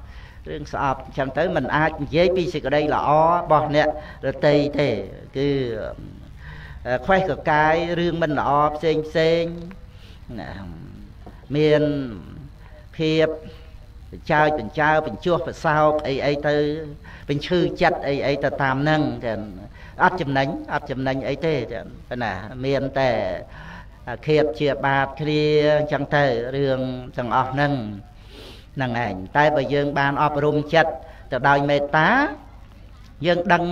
រឿងស្អប់ចឹងទៅมันអាចនិយាយពីសេចក្តីល្អរបស់អ្នករតីទេគឺខ្វេះកកាយរឿងមិនល្អផ្សេងផ្សេងមានភាព បញ្ចើចបញ្ចើបញ្ចោះប្រសោកអីអីទៅបញ្ឈឺចិត្តអីអីទៅតាមហ្នឹងចឹងអត់ចំណេញអត់ចំណេញអីទេចឹងណាមានតែខៀបជាបាតគ្រាអញ្ចឹងទៅរឿងទាំងអស់ហ្នឹងហ្នឹងឯងតែបើយើងបានអប់រំចិត្តទៅដោយមេត្តា យើងដឹង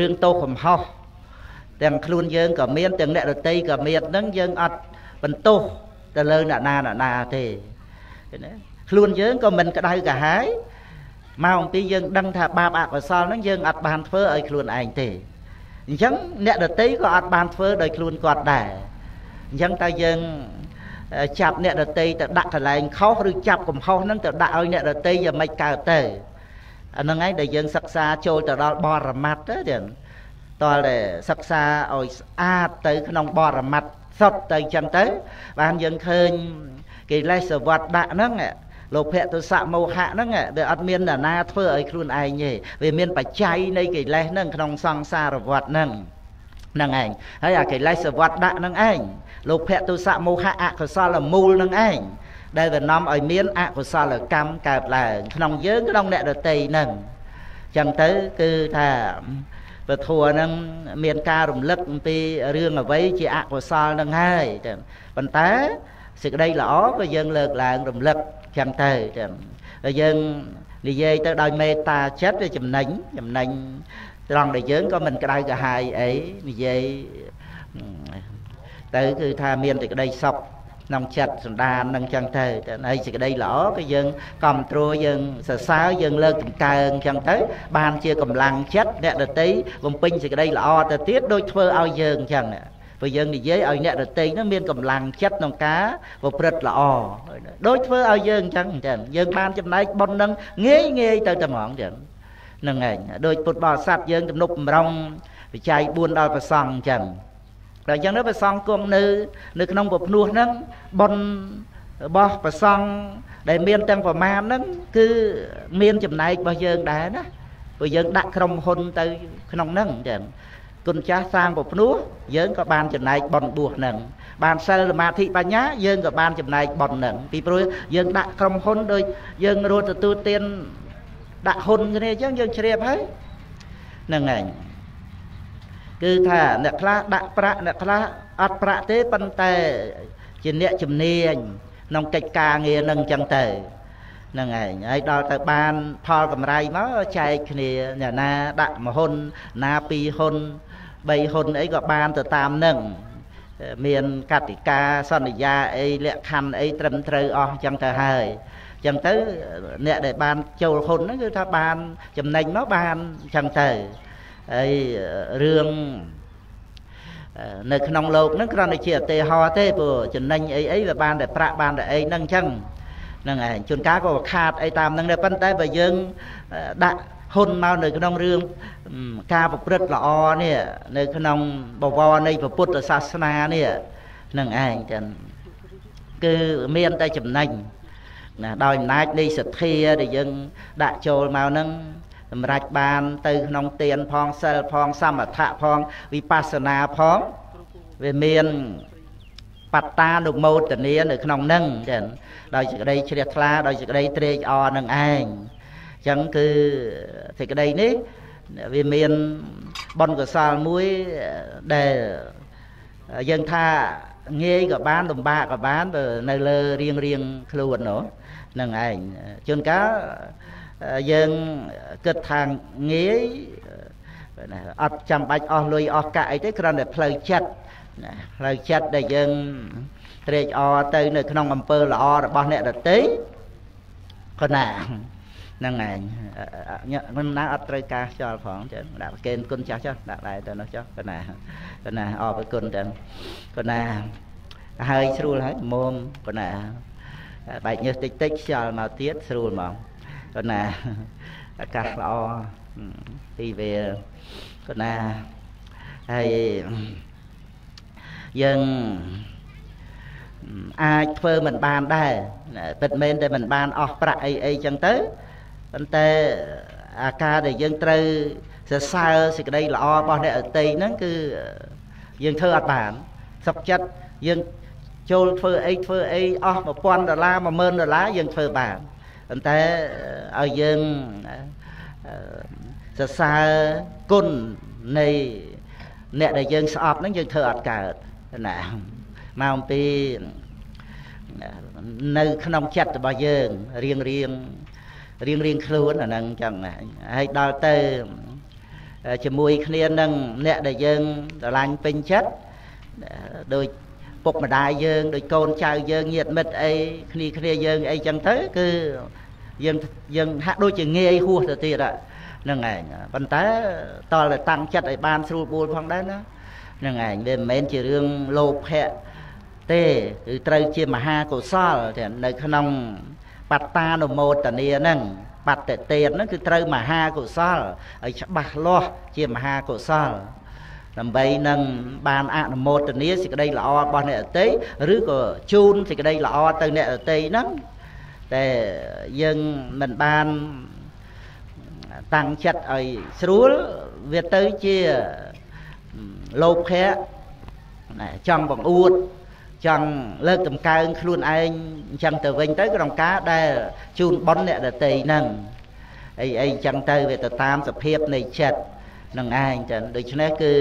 រឿងទោសកំហុសទាំងខ្លួនយើងក៏មានទាំងអ្នករតីក៏មានហ្នឹងយើងអត់បន្ទោសទៅលើអ្នកណាអ្នកណាទេណា ខ្លួនយើងក៏មិនក្តៅកាហាយមកអំពីយើងដឹងថាបាបអកុសលហ្នឹងយើងអត់បានធ្វើឲ្យខ្លួនឯងទេអញ្ចឹងអ្នកដតីក៏អត់បានធ្វើដោយខ្លួនគាត់ដែរអញ្ចឹងតើយើងចាប់អ្នកដតីទៅដាក់កន្លែងខុសឬចាប់កំហុសហ្នឹងទៅដាក់ឲ្យអ្នកដតីយ៉ាងម៉េចកើតទៅអាហ្នឹងឯងដែលយើងសិក្សាចូលទៅដល់បរមត្តទៅទៀតតលតែសិក្សាឲ្យស្អាតទៅក្នុងបរមត្តសុទ្ធទៅចឹងទៅ បានយើងឃើញកិលេសវត្តដាក់ហ្នឹង លោភៈទុសៈមោហៈហ្នឹងវាអត់មានអ្នកណាធ្វើឲ្យខ្លួនឯងទេវាមានបច្ច័យនៃកិលេសហ្នឹងក្នុងសង្សារវត្តហ្នឹងហ្នឹងឯងហើយអាកិលេសវត្តដាក់ហ្នឹងឯងលោភៈទុសៈមោហៈអកុសលមូលហ្នឹងឯងដែលវានាំឲ្យមានអកុសលកម្មកើតឡើងក្នុងយើងក្នុងអ្នកដតីហ្នឹងចឹងទៅគឺថាពធัวហ្នឹងមានការរំលឹកអំពីរឿងអ្វីជាអកុសលហ្នឹងហើយប៉ុន្តែសេចក្តីល្អក៏យើងលើកឡើងរំលឹក ចឹងទៅចឹងហើយយើងនិយាយទៅដោយមេត្តាចិត្តវាចំណេញចំណេញត្រង់ដែលយើងក៏មិនក្តៅក្រហាយអីនិយាយទៅគឺថាមានតែក្តីសុខក្នុងចិត្តសន្តាននឹងចឹងទៅហើយសេចក្តីល្អក៏យើងគ្រប់គ្រងយើងសរសើរយើងលើកតម្កើងចឹងទៅ បានជាកម្លាំងចិត្តអ្នកដតីបំពេញសេចក្តីល្អទៅទៀតដូចធ្វើឲ្យយើងចឹង ព្រោះយើងនិយាយឲ្យអ្នកដតីនោះមានកម្លាំងចិត្តក្នុងការប្រព្រឹត្តល្អដូចធ្វើឲ្យយើងចឹងចឹងយើងបានចំណែកប៉ុននឹងងាយងាយទៅតែហ្មងចឹងហ្នឹងឯងដូចពុទ្ធបរិស័ទយើងទំនុកបំរុងវិច័យ4ដល់ប្រសងចឹងដល់អញ្ចឹងទៅព្រះសង្ឃគង់នៅនៅក្នុងពភ្នោះហ្នឹងប៉ុនរបស់ព្រះសង្ឃដែលមានទាំងប្រមាណហ្នឹងគឺមានចំណែករបស់យើងដែរណាព្រោះយើងដាក់ក្រុមហ៊ុនទៅក្នុងហ្នឹងចឹង គុណចាស់សាងពភ្នោះយើងក៏បានចំណែកប៉ុនបួសហ្នឹងបានសិលសមាធិបញ្ញាយើងក៏បានចំណែកប៉ុនហ្នឹងពីព្រោះយើងដាក់ក្រុមហ៊ុនដោយយើងរត់ទទួលទានដាក់ហ៊ុនគ្នាអញ្ចឹងយើងជ្រាបហើយហ្នឹងឯងគឺថាអ្នកខ្លះដាក់ប្រាក់អ្នកខ្លះអត់ប្រាក់ទេប៉ុន្តែជាអ្នកជំនាញក្នុងកិច្ចការងារនឹងអញ្ចឹងទៅហ្នឹងឯងហើយដល់ទៅបានផលកម្រៃមកចែកគ្នាអ្នកណាដាក់មួយហ៊ុនណាពីរហ៊ុន 3ហ៊ុនអីក៏បានទៅតាមនឹងមានកតិកាសន្យាអីលក្ខខណ្ឌអីត្រឹមត្រូវអស់អញ្ចឹងទៅហើយអញ្ចឹងទៅអ្នកដែលបានចូលហ៊ុនហ្នឹងគឺថាបានចំណេញមកបានអញ្ចឹងទៅហើយរឿងនៅក្នុងលោកហ្នឹងគ្រាន់តែជាឧទាហរណ៍ទេព្រោះចំណេញអីអីវាបានតែប្រាក់បានតែអីហ្នឹងអញ្ចឹងហ្នឹងឯងជួនកាលក៏ខាតអីតាមហ្នឹងដែរប៉ុន្តែបើយើងដាក់ ហ៊ុនមកនៅក្នុងរឿងការប្រព្រឹត្តល្អនេះនៅ ក្នុងបវរនៃពុទ្ធសាសនានេះហ្នឹងឯងចឹងគឺមានតែចំណេញណាដោយអំណាចនៃសទ្ធាដែលយើងដាក់ចូលមកហ្នឹងសម្រេចបាន ទៅក្នុងទានផងសិលផងសមថៈផងវិបស្សនាផងវាមានបត្តានុមោទនានៅក្នុងនឹងចឹងដោយសេចក្តីជ្រះថ្លាដោយសេចក្តីត្រេកអរនឹងឯង ចឹងគឺសេចក្តីនេះវាមានបុណ្យកុសលមួយដែលយើងថាងាយក៏បានលំបាកក៏បាននៅលើរៀងរៀងខ្លួនហ្នឹងឯងជួនកាលយើងគិតថាងាយអត់ចាំបាច់អស់លុយអស់កាក់អីទេគ្រាន់តែផ្លូវចិត្តផ្លូវចិត្តដែលយើងត្រេកអរទៅនៅក្នុងអំពើល្អរបស់អ្នកដតីក៏ណា ហ្នឹងឯងខ្ញុំណាអត់ត្រូវការខ្យល់ផងចឹងដាក់ប្រកេនគុណចាស់ចុះដាក់ដែរទៅនោះចុះក៏ណាក៏ណាអរគុណចឹងក៏ណាហើយស្រួលហើយមុំក៏ណាបែកញើសតិចតិចខ្យល់មកទៀតស្រួលហ្មងក៏ណាអាកាសល្អទីវាក៏ណាហើយយើងអាចធ្វើមិនបានដែរពិតមែនតែមិនបានអស់ប្រាក់អីអីចឹងទៅ ប៉ុន្តែអាការដែលយើងត្រូវសរសើរសេចក្តីល្អរបស់អ្នកអតីហ្នឹងគឺយើងធ្វើអត់បានសុខចិត្តយើងចូលធ្វើអីធ្វើអីអស់1000ដុល្លារ10000ដុល្លារយើងធ្វើបានប៉ុន្តែឲ្យយើងសរសើរគុណនៃអ្នកដែលយើងស្អប់ហ្នឹងយើងធ្វើអត់កើតណាមកអំពីនៅក្នុងចិត្តរបស់យើងរៀងរៀង រៀងរៀងខ្លួនអាហ្នឹងចឹងណាហើយដល់ទៅជាមួយគ្នានឹងអ្នកដែលយើងស្រឡាញ់ពេញចិត្តដូចពុកម្ដាយយើងដូចកូនចៅយើងញាតិមិត្តអីគ្នាគ្នាយើងអីចឹងទៅគឺយើងយើងហាក់ដូចជាងាយហួសទៅទៀតហ្នឹងឯងប៉ុន្តែតលតែតាំងចិត្តឲ្យបានស្រួលបួលផងដែរណាហ្នឹងឯងវាមិនមែនជារឿងលោភៈទេគឺត្រូវជាមហាកុសលតែនៅក្នុង បត្តានុមោទនាហ្នឹងបត្តតេតហ្នឹងគឺត្រូវមហាកុសលឲ្យច្បាស់លាស់ជាមហាកុសលដើម្បីនឹងបានអនុមោទនាសេចក្តីល្អរបស់អ្នកអតីឬក៏ជូនសេចក្តីល្អទៅអ្នកអតីហ្នឹងតែយើងមិនបានតាំងចិត្តឲ្យស្រួលវាទៅជាលោភៈចង់បង្អួត ចង់លើកតម្កើងខ្លួនឯងអញ្ចឹងទៅវិញទៅក្នុងការដែលជូនប៉ុនអ្នកដតីហ្នឹងអីអីអញ្ចឹងទៅវាទៅតាមសភាពនៃចិត្តនឹងឯងចឹងដូច្នេះគឺ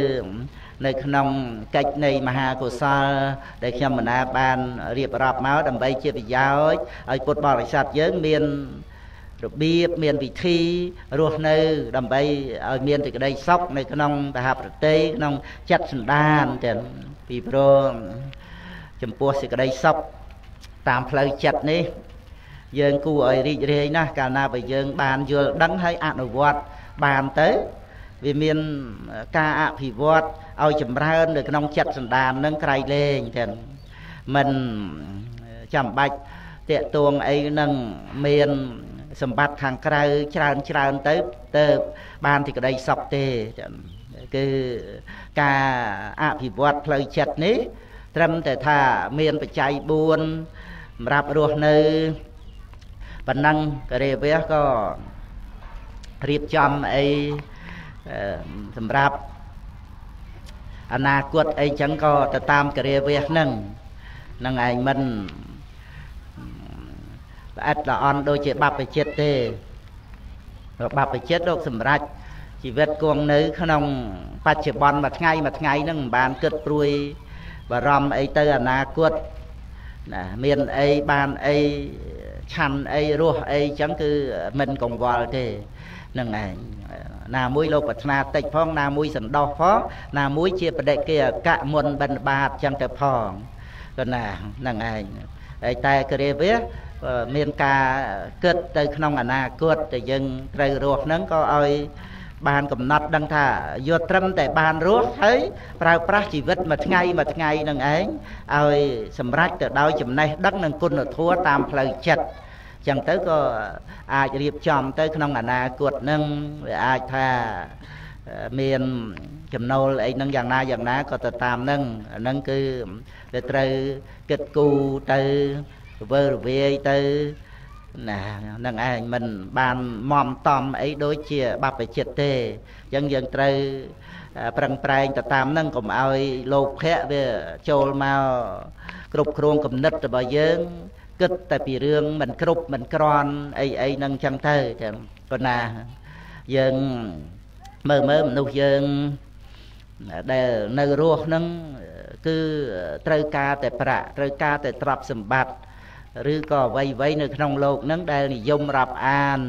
នៅក្នុងកិច្ចនៃមហាកុសល ដែលខ្ញុំមណាបានរៀបរាប់មកដើម្បីជាប្រយោជន៍ឲ្យពុទ្ធបរិស័ទយើងមានរបៀបមានវិធីរស់នៅ ដើម្បីឲ្យមានសេចក្តីសុខនៅក្នុងតហប្រតិក្នុងចិត្តសន្តានទាំងពីព្រោះ ចំពោះសេចក្តីសុខតាមផ្លូវចិត្តនេះ យើងគួរឲ្យរីករាយណាស់កាលណាបើយើង បានយល់ដឹងហើយអនុវត្តបានទៅវាមានការអភិវឌ្ឍឲ្យចម្រើននៅក្នុងចិត្តសន្តាននឹងក្រៃលែងទាំងមិនចាំបាច់តាកទួងអីនឹងមានសម្បត្តិខាងក្រៅច្រើនច្រើនទៅទៅបានទីក្តីសុខទេគឺការអភិវឌ្ឍផ្លូវចិត្តនេះ ត្រឹមតែថាមានបច្ច័យ4សម្រាប់រស់នៅប៉ុណ្ណឹងករិវៈក៏រៀបចំអីសម្រាប់អនាគតអីចឹងក៏ទៅតាមករិវៈហ្នឹងនឹងឯងមិនល្អិតល្អន់ដូចជាបព្វជិតទេបព្វជិតលោកសម្រាប់ជីវិតគង់នៅ ក្នុង បច្ចុប្បន្នមួយថ្ងៃមួយថ្ងៃហ្នឹងមិនបានគិតព្រួយ បារម្ភអីទៅអនាគតណាមានអីបានអីឆាន់អីរស់អីចឹងគឺមិនកង្វល់ទេនឹងឯងណាមួយលោកប្រាថ្នាតិចផងណាមួយសន្តោសផងណាមួយជាបដិកិអកៈមុនបិណ្ឌបាតចឹងទៅផងក៏ណានឹងឯងហើយតែគរិវាមានការគិតទៅក្នុងអនាគតដែលយើងត្រូវរស់ហ្នឹងក៏ឲ្យ បានកំណត់ដឹងថាយកត្រឹមតែបានរស់ហើយប្រើប្រាស់ជីវិតមួយថ្ងៃមួយថ្ងៃនឹងឯងឲ្យសម្រេចទៅដោយចំណេះដឹងនិងគុណធម៌តាមផ្លូវចិត្តចឹងទៅក៏អាចរៀបចំទៅក្នុងអនាគតនឹងវាអាចថាមានចំណូលអីហ្នឹងយ៉ាងណាយ៉ាងណាក៏ទៅតាមហ្នឹងអាហ្នឹងគឺវាត្រូវគិតគូរទៅវើរវាយទៅ ណានឹងឯងមិនបានមមតំអីដូចជាបព្វជិតទេអញ្ចឹងយើងត្រូវប្រឹងប្រែងទៅតាមនឹងកុំឲ្យលោភៈវាចូលមកគ្រប់គ្រងគំនិតរបស់យើងគិតតែពីរឿងមិនគ្រប់មិនក្រាន់អីអីហ្នឹងចឹងទៅចឹងប៉ុណ្ណាយើងមើលមើលមនុស្សយើងដែលនៅរស់ហ្នឹងគឺត្រូវការតែប្រាក់ត្រូវការតែទ្រព្យសម្បត្តិ ឬក៏អ្វីអ្វីនៅក្នុងโลกហ្នឹងដែលនិយមរាប់អាន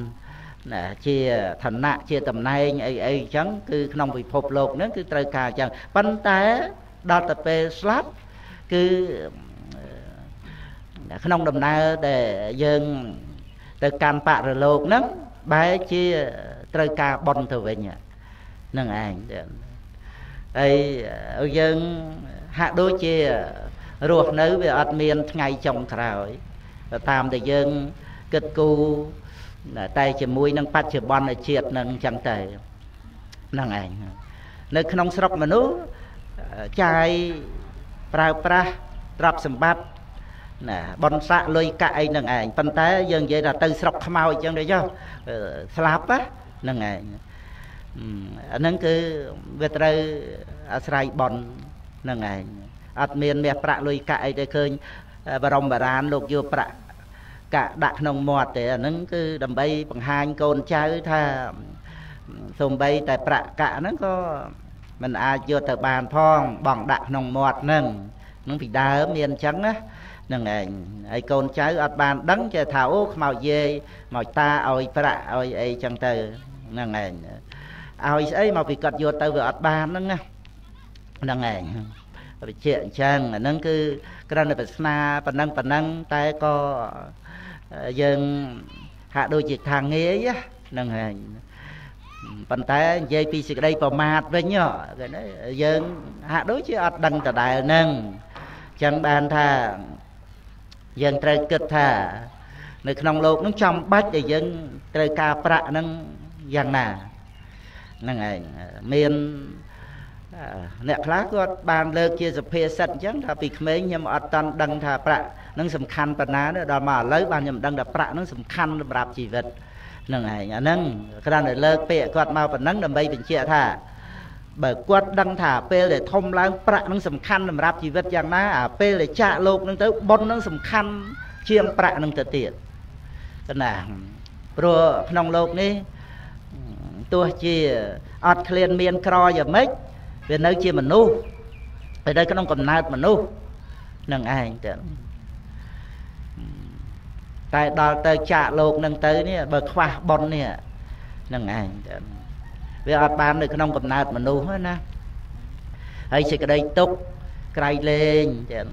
ណាជាឋានៈជាតំណែងអីអីចឹងគឺក្នុងពិភពលោកហ្នឹងគឺត្រូវការចឹងប៉ុន្តែដល់ទៅពេលស្លាប់គឺក្នុងដំណើរដែលយើងទៅកាន់បរលោកហ្នឹងបែរជាត្រូវការបន់ទៅវិញហ្នឹងឯងហើយយើងហាក់ដូចជារស់នៅវាអត់មានថ្ងៃចុងក្រោយ តាមតែយើងគិតគូរតែជាមួយនឹងបច្ចុប្បន្នជាតិនឹងអញ្ចឹងទៅហ្នឹងឯងនៅក្នុងស្រុកមនុស្សចាយប្រើប្រាស់ទ្រព្យសម្បត្តិណាបនស័កលុយកាក់អីហ្នឹងឯងប៉ុន្តែយើងនិយាយថាទៅស្រុកខ្មោចអញ្ចឹងទៅចុះស្លាប់ហ្នឹងឯងអាហ្នឹងគឺវាត្រូវអាស្រ័យបនហ្នឹងឯងអត់មានមាសប្រាក់លុយកាក់អីទៅឃើញ បរមបារាណលោកយកប្រាក់កាក់ដាក់ក្នុងមាត់ទេអាហ្នឹងគឺដើម្បីបង្ហាញកូនចៅថាសំបីតែប្រាក់កាក់ហ្នឹងក៏មិនអាចយកទៅបានផងបងដាក់ក្នុងមាត់ហ្នឹងនឹងពីដើមមានអញ្ចឹងណានឹងឯងហើយកូនចៅអត់បានដឹងចេះថាអូខ្មោចយាយមកតាឲ្យប្រាក់ឲ្យអីចឹងទៅហ្នឹងឯងឲ្យស្អីមកពីគាត់យកទៅវាអត់បានហ្នឹងណាហ្នឹងឯង បញ្ជាក់អញ្ចឹងអាហ្នឹងគឺគ្រាន់តែប្រស្នាប៉ុណ្ណឹងប៉ុណ្ណឹងតែក៏យើងហាក់ដូចជាខាងងាយហ្នឹងហើយប៉ុន្តែនិយាយពីសេចក្តីប្រមាទវិញយើងហាក់ដូចជាអត់ដឹងដដែលហ្នឹងអញ្ចឹងបានថាយើងត្រូវគិតថា នៅក្នុងโลกនឹងចំបាច់ដែលយើងត្រូវការប្រាក់ហ្នឹងយ៉ាងណាហ្នឹងឯងមាន អ្នកខ្លះគាត់បានលើកជាសភាសិតអញ្ចឹងថាពីក្មេងខ្ញុំអត់តន់ដឹងថាប្រាក់នឹងសំខាន់ប៉ុណ្ណាដល់មកឥឡូវបានខ្ញុំដឹងថាប្រាក់នឹងសំខាន់សម្រាប់ជីវិតនឹងឯងអាហ្នឹងគ្រាន់តែលើកពាក្យគាត់មកប៉ុណ្ណឹងដើម្បីបញ្ជាក់ថាបើគាត់ដឹងថាពេលដែលធំឡើងប្រាក់នឹងសំខាន់សម្រាប់ជីវិតយ៉ាងណាអាពេលដែលចាក់លោកនឹងទៅបុណ្យនឹងសំខាន់ជាងប្រាក់នឹងទៅទៀតប៉ុណ្ណាព្រោះក្នុងលោកនេះទោះជាអត់ឃ្លានមានក្រយ៉ាងម៉េច វានៅជាមនុស្សទៅនៅក្នុងកំណើតមនុស្សនឹងឯងទៅតែដល់ទៅចាក់លោកនឹងទៅនេះបើខ្វះប៉ុននេះនឹងឯងទៅវាអត់បាននៅក្នុងកំណើតមនុស្សណាហើយសេចក្តីទុកក្រៃលែងចឹង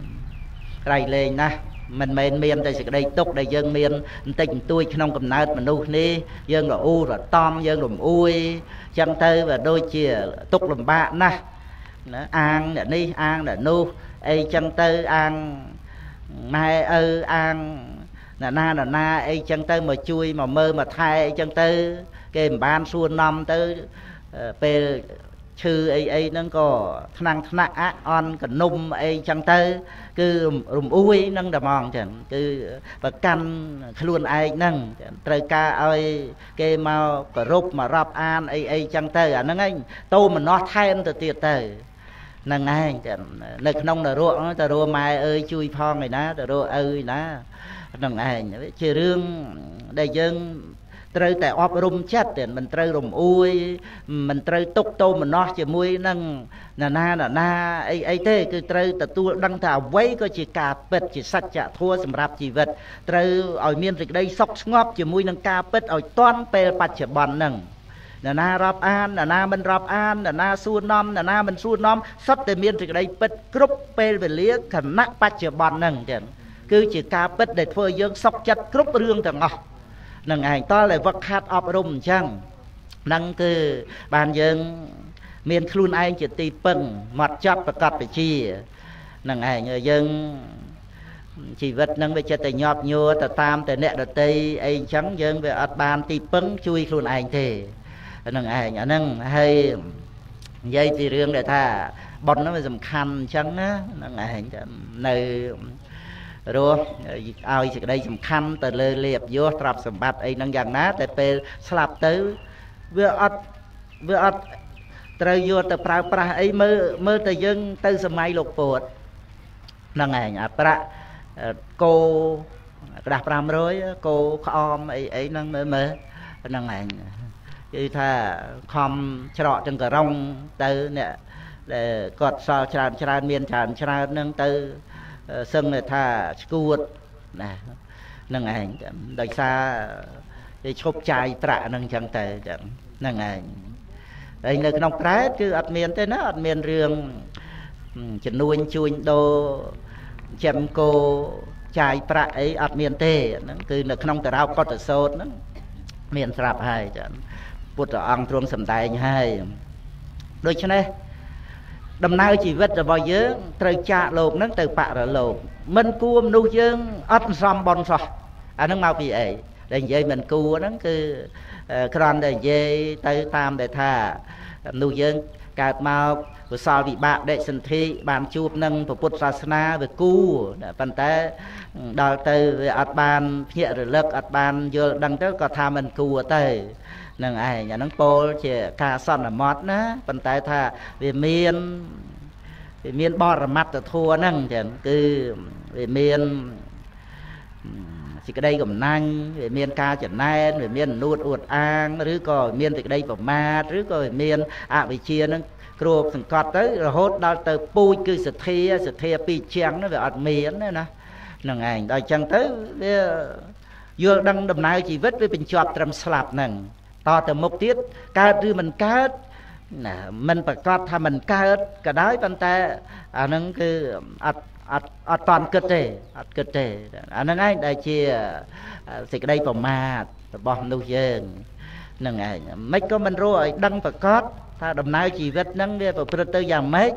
ក្រៃលែងណាស់ មិនមែនមានតែសេចក្តីទុកដែលយើងមានបន្តិចបន្តួចក្នុងកំណើតមនុស្សនេះយើងរអ៊ូរតំយើងរំអួយចឹងទៅវាដូចជាទុកលំបាកណាស់ណាអាងអ្នកនេះអាងអ្នកនោះអីចឹងទៅអាងម៉ែឪអាងអ្នកណាអ្នកណាអីចឹងទៅមកជួយមកមើលមកថែអីចឹងទៅ គេមិនបានសួរនាំទៅពេល ឈឺអីអីហ្នឹងក៏ថ្នាំងថ្នាក់អន់កនុំអីចឹងទៅ គឺរំអួយនឹងតែហ្មងចឹងគឺប្រកាន់ខ្លួនឯងហ្នឹងត្រូវការឲ្យគេមកគោរពមករាប់អានអីអីចឹងទៅអាហ្នឹងឯងតោមនោះថែមទៅទៀតទៅហ្នឹងឯងនៅក្នុងនរកទៅរੂម៉ែអើយជួយផងឯណាទៅរੂឪឯណាហ្នឹងឯងជារឿងដែលយើង ត្រូវតែអប់រំចិត្តមិនត្រូវរំអួយមិនត្រូវទុកទោមនោះជាមួយនឹងណានាណានាអីអីទេគឺត្រូវទទួលដឹងថាអ្វីក៏ជាការពិតជាសច្ចធម៌សម្រាប់ជីវិតត្រូវឲ្យមានសេចក្តីសុខស្ងប់ជាមួយនឹងការពិតឲ្យតាន់ពេលបច្ចុប្បន្នហ្នឹងអ្នកណារាប់អានអ្នកណាមិនរាប់អានអ្នកណាសួរនាំអ្នកណាមិនសួរនាំសុទ្ធតែមានសេចក្តីពិតគ្រប់ពេលវេលាគណៈបច្ចុប្បន្នហ្នឹងចឹងគឺជាការពិតដែលធ្វើយើងសុខចិត្តគ្រប់រឿងទាំងអស់ នឹងឯងតលតែវឹកខាត់អប់រំអញ្ចឹងហ្នឹងគឺបានយើងមានខ្លួនឯងជាទីពឹងមកចត់ប្រកបវិជានឹងឯងយើងជីវិតនឹងវាចិត្តតែញាប់ញួរទៅតាមតែអ្នកដតីអីអញ្ចឹងយើងវាអត់បានទីពឹងជួយខ្លួនឯងទេនឹងឯងអាហ្នឹងហើយនិយាយពីរឿងដែលថាប៉ុនហ្នឹងវាសំខាន់អញ្ចឹងណាហ្នឹងឯងនៅ រស់ឲ្យសេចក្តីសំខាន់ទៅលើលៀបយោទ្រព្យសម្បត្តិអីហ្នឹងយ៉ាងណាតែពេលស្លាប់ទៅវាអត់វាអត់ត្រូវយកទៅប្រើប្រាស់អីមើលមើលតែយើងទៅសម័យលោកពួតហ្នឹងឯងអាប្រាក់គោក្តាស់500គោក្អមអីអីហ្នឹងមើលមើលហ្នឹងឯងគឺថាខំច្រកទាំងករងទៅអ្នកដែលគាត់សល់ច្រើនច្រើនមានច្រើនច្រើនហ្នឹងទៅ សឹងថាឈួតណានឹងឯងដោយសារគេឈប់ចាយប្រាក់ហ្នឹងចឹងទៅចឹងហ្នឹងឯងហើយនៅក្នុងប្រែតគឺអត់មានទេណាអត់មានរឿងចំនួនជួញដូរចាំគោចាយប្រាក់អីអត់មានទេហ្នឹងគឺនៅក្នុងតារោកតសោតហ្នឹងមានស្រាប់ហើយចឹងពុទ្ធអង្គទ្រង់សម្ដែងហើយដូច្នេះ ដំណើរជីវិតរបស់យើងត្រូវចាកលោកនឹងទៅបរលោកមិនគួរមនុស្សយើងអត់សំបនសោះអានឹងមកពីអីដែលនិយាយមិនគួរហ្នឹងគឺគ្រាន់តែនិយាយទៅតាមដែលថាមនុស្សយើងកើតមកកុសលវិបាកដេកសន្ធិបានជួបនឹងពុទ្ធសាសនាវាគួរប៉ុន្តែដល់ទៅវាអត់បានភ្ញាក់រលឹកអត់បានយល់ដឹងទៅក៏ថាមិនគួរទៅ នឹងឯងអាហ្នឹងពោលជាការសន្មត់ណាប៉ុន្តែថាវាមានវាមានបរមត្តធัวហ្នឹងចឹងគឺវាមានសេចក្តីកំណាញ់វាមានការចំណែនវាមាននួតអួតអាងឬក៏មានសេចក្តីប្រមាទឬក៏វាមានអវិជ្ជាហ្នឹងគ្របសង្កត់ទៅរហូតដល់ទៅពូជគឺសទ្ធាសទ្ធាពីជាងវាអត់មានទេណាហ្នឹងឯងដល់អញ្ចឹងទៅវាយល់ដឹងដំណើរជីវិតវាបញ្ជាប់ត្រឹមស្លាប់ហ្នឹង តទៅមុខទៀតកើតឬមិនកើតណាមិនប្រកាសថាមិនកើតក៏ដោយប៉ុន្តែអានឹងគឺអត់អត់អត់តន់គិតទេអត់គិតទេអានឹងឯងដែលជាសេចក្តីប្រមាទរបស់មនុស្សយើងនឹងឯងមិនក៏មិនรู้ឲ្យដឹងប្រកាសថាដំណើរជីវិតហ្នឹងវាប្រព្រឹត្តទៅយ៉ាងម៉េច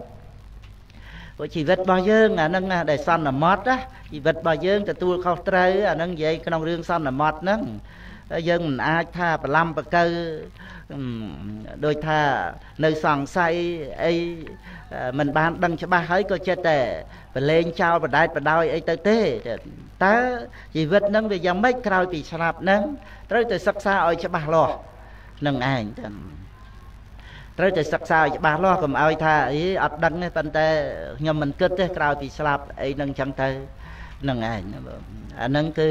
ព្រោះជីវិតរបស់យើងអានឹងដែលសន្មត់ណាជីវិតរបស់យើងទទួលខុសត្រូវអានឹងនិយាយក្នុងរឿងសន្មត់ហ្នឹង យើងមិនអាចថាប្រឡំប្រកើដោយថានៅសង្ស័យអីមិនបានដឹងច្បាស់ហើយក៏ចិត្តតែប្រឡែងចោលបដែតបដោយអីទៅទេតើជីវិតនឹងវាយ៉ាងម៉េចក្រោយពីស្លាប់នឹងត្រូវតែសិក្សាឲ្យច្បាស់លាស់នឹងឯងចឹងត្រូវតែសិក្សាឲ្យច្បាស់លាស់កុំឲ្យថាអីអត់ដឹងទេប៉ុន្តែខ្ញុំមិនគិតទេក្រោយពីស្លាប់អីនឹងចឹងទៅនឹងឯងអានឹងគឺ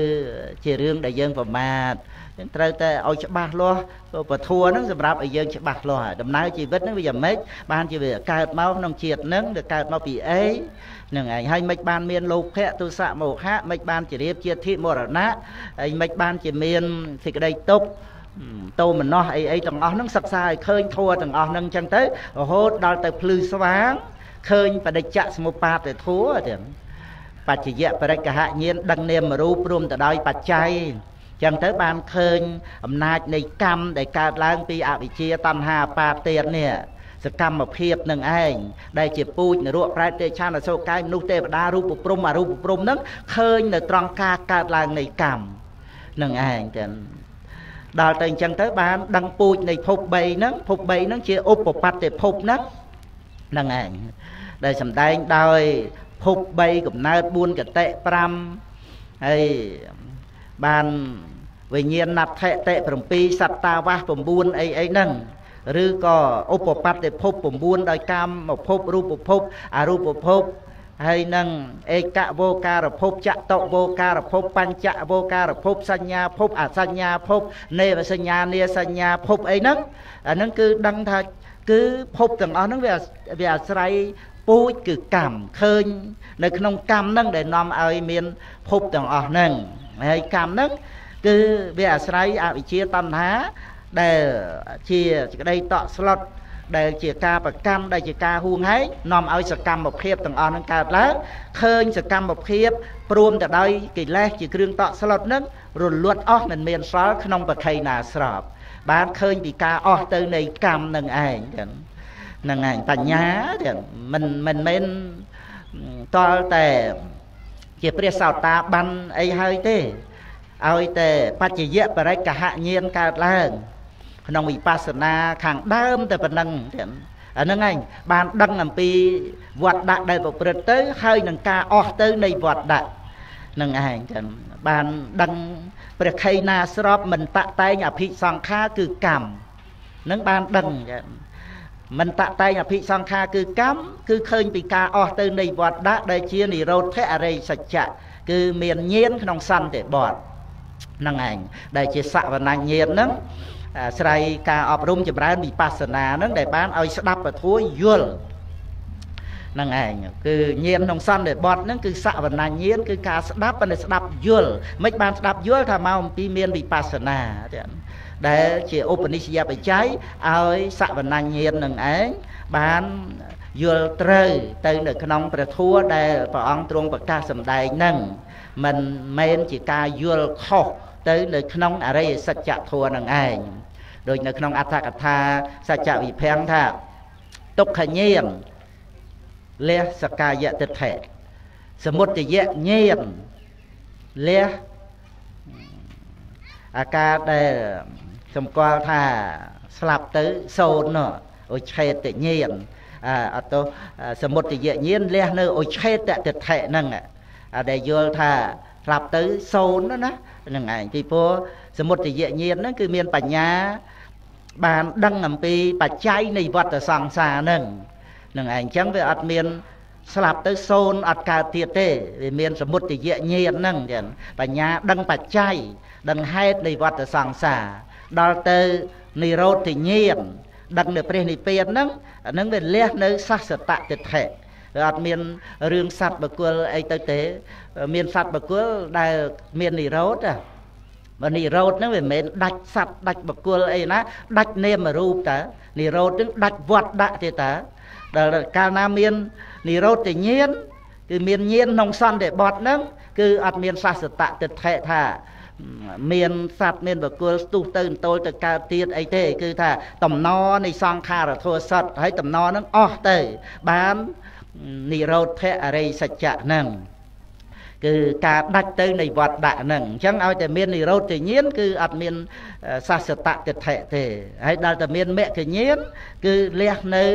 ជារឿងដែលយើងប្រមាទយើង ត្រូវតែឲ្យច្បាស់លាស់ពធัวហ្នឹងសម្រាប់ឲ្យយើងច្បាស់លាស់ដំណើរជីវិតហ្នឹងវាយ៉ាងម៉េចបានជាវាកើតមកក្នុងជាតិហ្នឹងវាកើតមកពីអីនឹងឯងហើយមិនបានមានលោភៈទុសៈមោហៈមិនបានជារៀបជាធិមរណៈហើយមិនបានជាមានសេចក្តីទុក្ខតោមនោះអីអីទាំងអស់ហ្នឹងសិក្សាឲ្យឃើញធัวទាំងអស់ហ្នឹងអញ្ចឹងទៅរហូតដល់ទៅភ្លឺស្វាងឃើញបដិច្ចសមុបាទទៅធัวទាំងបច្ចយៈបរិកហញ្ញាណដឹងនាមរូបរួមទៅដោយបច្ច័យ ចឹងទៅបានឃើញអំណាចនៃកម្មដែលកើតឡើងពីអវិជ្ជាតណ្ហាបាទាននេះសកម្មភាពនឹងឯងដែលជាពូជនរកប្រែតទេឆានអសោកាយមនុស្សទេវតារូបព្រំអរូបព្រំនឹងឃើញនៅត្រង់ការកើតឡើងនៃកម្មនឹងឯងចឹងដល់ទៅអញ្ចឹងទៅបានដឹងពូជនៃភព3ហ្នឹងភព3ហ្នឹងជាឧបបត្តិភពហ្នឹងហ្នឹងឯងដែលសំដែងដោយភព3កំណើត4កតិ5ហើយ បានវិញ្ញាណណដ្ឋិតិ7សត្តាវាស9អីអីហ្នឹងឬក៏ឧបបត្តិភព9ដោយកម្មភពរូបភពអរូបភពហើយនឹងឯកវោការភពចតុវោការភពបញ្ចវោការភពសញ្ញាភពអសញ្ញាភពនេវសញ្ញានាសញ្ញាភពអីហ្នឹងអាហ្នឹងគឺដឹងថាគឺភពទាំងអស់ហ្នឹងវាវាអាស្រ័យពូជគឺកម្មឃើញ នៅក្នុងកម្មហ្នឹងដែលនាំឲ្យមានភពទាំងអស់ហ្នឹង ហើយកម្មហ្នឹងគឺវាអាស្រ័យអវិជ្ជាតណ្ហាដែលជាសេចក្តីតក់ស្លុតដែលជាការប្រកម្មដែលជាការហួងហែងនាំឲ្យសកម្មភាពទាំងអស់នឹងកើតឡើងឃើញសកម្មភាពព្រមទៅដោយកិលេសជាគ្រឿងតក់ស្លុតនឹងរលត់អស់មិនមានសល់ក្នុងបខៃណាស្របបានឃើញពីការអស់ទៅនៃកម្មនឹងឯងចឹងនឹងឯងបញ្ញាចឹងមិនមិនមែនតលតែ ជាព្រះសោតាបានអីហើយទេឲ្យតែបច្ចយៈបរិកហញ្ញាណកើតឡើងក្នុងវិបស្សនាខាងដើមតែប៉ុណ្ណឹងទៀតអាហ្នឹងឯងបានដឹងអំពីវត្តដាក់ដែលប្រព្រឹត្តទៅហើយនឹងការអស់ទៅនៃវត្តដាក់នឹងឯងចឹងបានដឹងព្រះខៃណាស្របមិនតតែងអភិសង្ខារគឺកម្មនឹងបានដឹងចឹង មិនតតែងអភិសង្ខារគឺកម្មគឺឃើញពីការអស់ទៅនៃវត្តដាក់ដែលជានិរោធអរិយសច្ចៈគឺមានញៀនក្នុងសន្តិបត្តិហ្នឹងឯងដែលជាសវនញ្ញៀនហ្នឹងអាស្រ័យការអប់រំចម្រើនវិបស្សនាហ្នឹងដែលបានឲ្យស្ដាប់ពធัวយល់នឹងឯងគឺញៀនក្នុងសន្និបត្តិហ្នឹងគឺសវនញ្ញៀនគឺការស្ដាប់ប៉ុន្តែស្ដាប់យល់មិនបានស្ដាប់យល់ថាមកអំពីមានវិបស្សនាទៀត ដែលជាឧបនិស្សយបច្ច័យឲ្យសវនញ្ញៀននឹងឯងបានយល់ត្រូវទៅនៅក្នុងព្រះធัวដែលព្រះអង្គទ្រង់ប្រកាសសម្ដែងហ្នឹងមិនមែនជាការយល់ខុសទៅនៅក្នុងអរិយសច្ចធម៌នឹងឯងដូចនៅក្នុងអត្ថកថាសច្ចវិភាំងថាទុក្ខញាណលះសកាយតិដ្ឋិសមុទយញាណលះអាការដែល សម្គាល់ថាស្លាប់ទៅសូន្យនោះអុឆេតញាណអត់ទៅសមុទយញាណលះនៅអុឆេតតិដ្ឋិហ្នឹងដែលយល់ថាស្លាប់ទៅសូន្យណាហ្នឹងឯងពីព្រោះសមុទ្យញាណហ្នឹងគឺមានបញ្ញាបានដឹងអំពីបច្ច័យនៃវដ្តសង្សារហ្នឹងនឹងឯងអញ្ចឹងវាអត់មានស្លាប់ទៅសូន្យអត់កើតទៀតទេវាមានសមុទ្យញាណហ្នឹងចឹងបញ្ញាដឹងបច្ច័យដឹងហេតុនៃវដ្តសង្សារ ដល់ទៅនិរោធញាណដឹងនៅព្រះនិព្វានហ្នឹងហ្នឹងវាលះនៅសាសតតិថិអត់មានរឿងសត្វបកុលអីទៅទេ មានសត្វបកុលដែលមាននិរោធបើនិរោធហ្នឹងវាមិនមែនដាច់សត្វដាច់បកុលអីណាដាច់នាមរូបតើនិរោធហ្នឹងដាច់វត្តដាក់ទេតើដល់កាលណាមាននិរោធញាណគឺមានញាណក្នុងសន្តិបត្តិហ្នឹងគឺអត់មានសាសតៈទិដ្ឋិថា មានសត្វមានបកុលស្ទុះទៅតូលទៅកើតទៀតអីទេ គឺថាតំណនៃសង្ខារធัวសត្វហើយតំណនឹងអស់ទៅ បាននិរោធៈអរិយសច្ចៈហ្នឹងគឺការដាច់ទៅនៃវត្តដាក់ហ្នឹងអញ្ចឹងឲ្យតែមាននិរោធញ្ញាណគឺអត់មានសាសតៈទិដ្ឋិទេហើយដល់តែមានមគ្គញ្ញាណគឺលះនៅ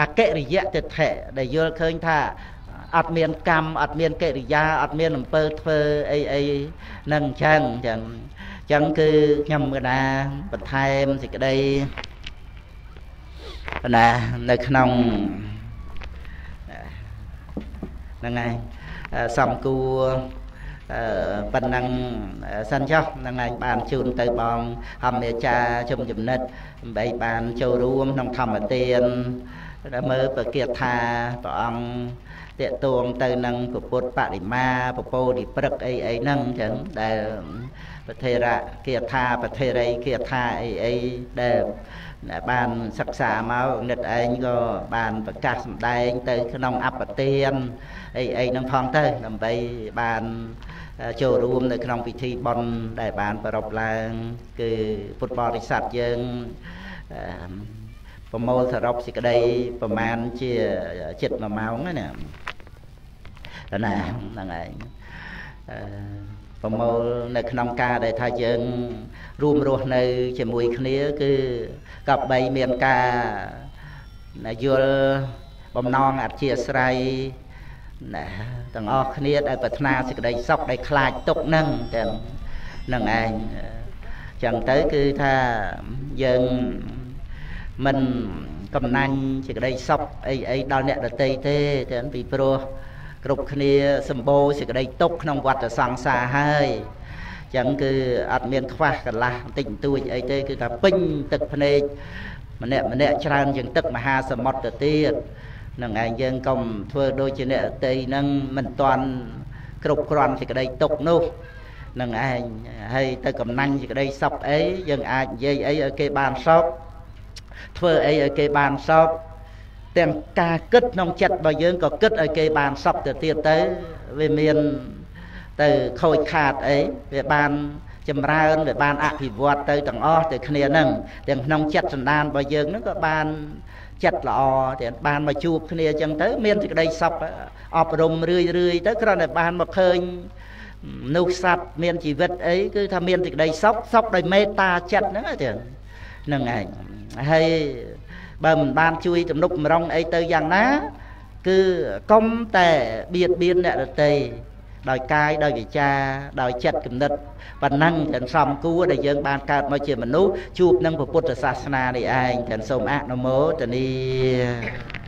អកិរិយៈទិដ្ឋិដែលយល់ឃើញថា អត់មានកម្មអត់មានកិរិយាអត់មានអំពើធ្វើអីអីនឹងអញ្ចឹងអញ្ចឹងអញ្ចឹងគឺខ្ញុំកណាបន្ថែមសេចក្តីណានៅក្នុងហ្នឹងហើយសំគួរប៉ុណ្ណឹងសិនចុះហ្នឹងឯងបានជូនទៅបងហម្មាចាជុំចំណិតដើម្បីបានចូលរួមក្នុងធម្មទានមើលប្រកាសថាព្រះអង្គ តេតួងទៅនឹងពុទ្ធបរិមាពពោធិព្រឹកអីអីហ្នឹងអញ្ចឹងដែលប្រធេរៈគាថាប្រធេរីគាថាអីអីដែលបានសិក្សាមកនិតឯងក៏បានប្រកាសសម្ដែងទៅក្នុងអបទានអីអីហ្នឹងផងទៅដើម្បីបានចូលរួមនៅក្នុងពិធីបុណ្យដែលបានប្រពឡើង គឺពុទ្ធបរិស័ទយើង ប្រមូលសរុបសេចក្តីប្រមាណជាចិត្ត1ម៉ោងណាណាហ្នឹងឯងប្រមូលនៅក្នុងការដែលថាយើងរួមរស់នៅជាមួយគ្នាគឺកបីមានការយល់បំណងអធិស្រ័យណាទាំងអស់គ្នាដែលប្រាថ្នាសេចក្តីសុខដែលខ្លាចទុកនឹងទាំងនឹងឯងចឹងទៅគឺថាយើង មិនកំណាញ់សេចក្តីសុខអីអីដល់អ្នកដតីទេទាំងពីព្រោះគ្រប់គ្នាសម្បូរសេចក្តីទុកក្នុងវដ្តសង្សារហើយចឹងគឺអត់មានខ្វះកន្លះបន្តិចបន្តួចអីទេគឺថាពេញទឹកភ្នែកម្នាក់ម្នាក់ច្រើនជាងទឹកមហាសមុទ្រទៅទៀតនឹងឯងយើងកុំធ្វើដូចជាអ្នកអតីហ្នឹងមិនតាន់គ្រប់គ្រាន់សេចក្តីទុកនោះនឹងឯងហើយទៅកំណាញ់សេចក្តីសុខអីយើងអាចនិយាយអីឲ្យគេបានសុខ ធ្វើអីឲ្យគេបានសុខទាំងការគិតក្នុងចិត្តរបស់យើងក៏គិតឲ្យគេបានសុខទៅទៀតទៅវាមានទៅខូចខាតអីវាបានចម្រើនវាបានអភិវឌ្ឍទៅទាំងអស់ទៅគ្នានឹងទាំងក្នុងចិត្តសន្តានរបស់យើងនឹងក៏បានចិត្តល្អទាំងបានមកជួបគ្នាអញ្ចឹងទៅ មានសេចក្តីសុខអប់រំរឿយរឿយទៅគ្រាន់តែបានមកឃើញមនុស្សសត្វមានជីវិតអីគឺថាមានសេចក្តីសុខសុខដោយមេត្តាចិត្តហ្នឹងហ្នឹងហ្នឹងឯង ហើយបើមិនបានជួយទំនុកបំរុងអីទៅយ៉ាងណា គឺកុំតែបៀតបៀនអ្នកដទៃដោយកាយដោយវិចារដោយចិត្តគំនិតប៉ុណ្ណឹងទាំងសំគួរដែលយើងបានកើតមកជាមនុស្សជួបនឹងពុទ្ធសាសនានេះឯងទាំងសូមអនុមោទនា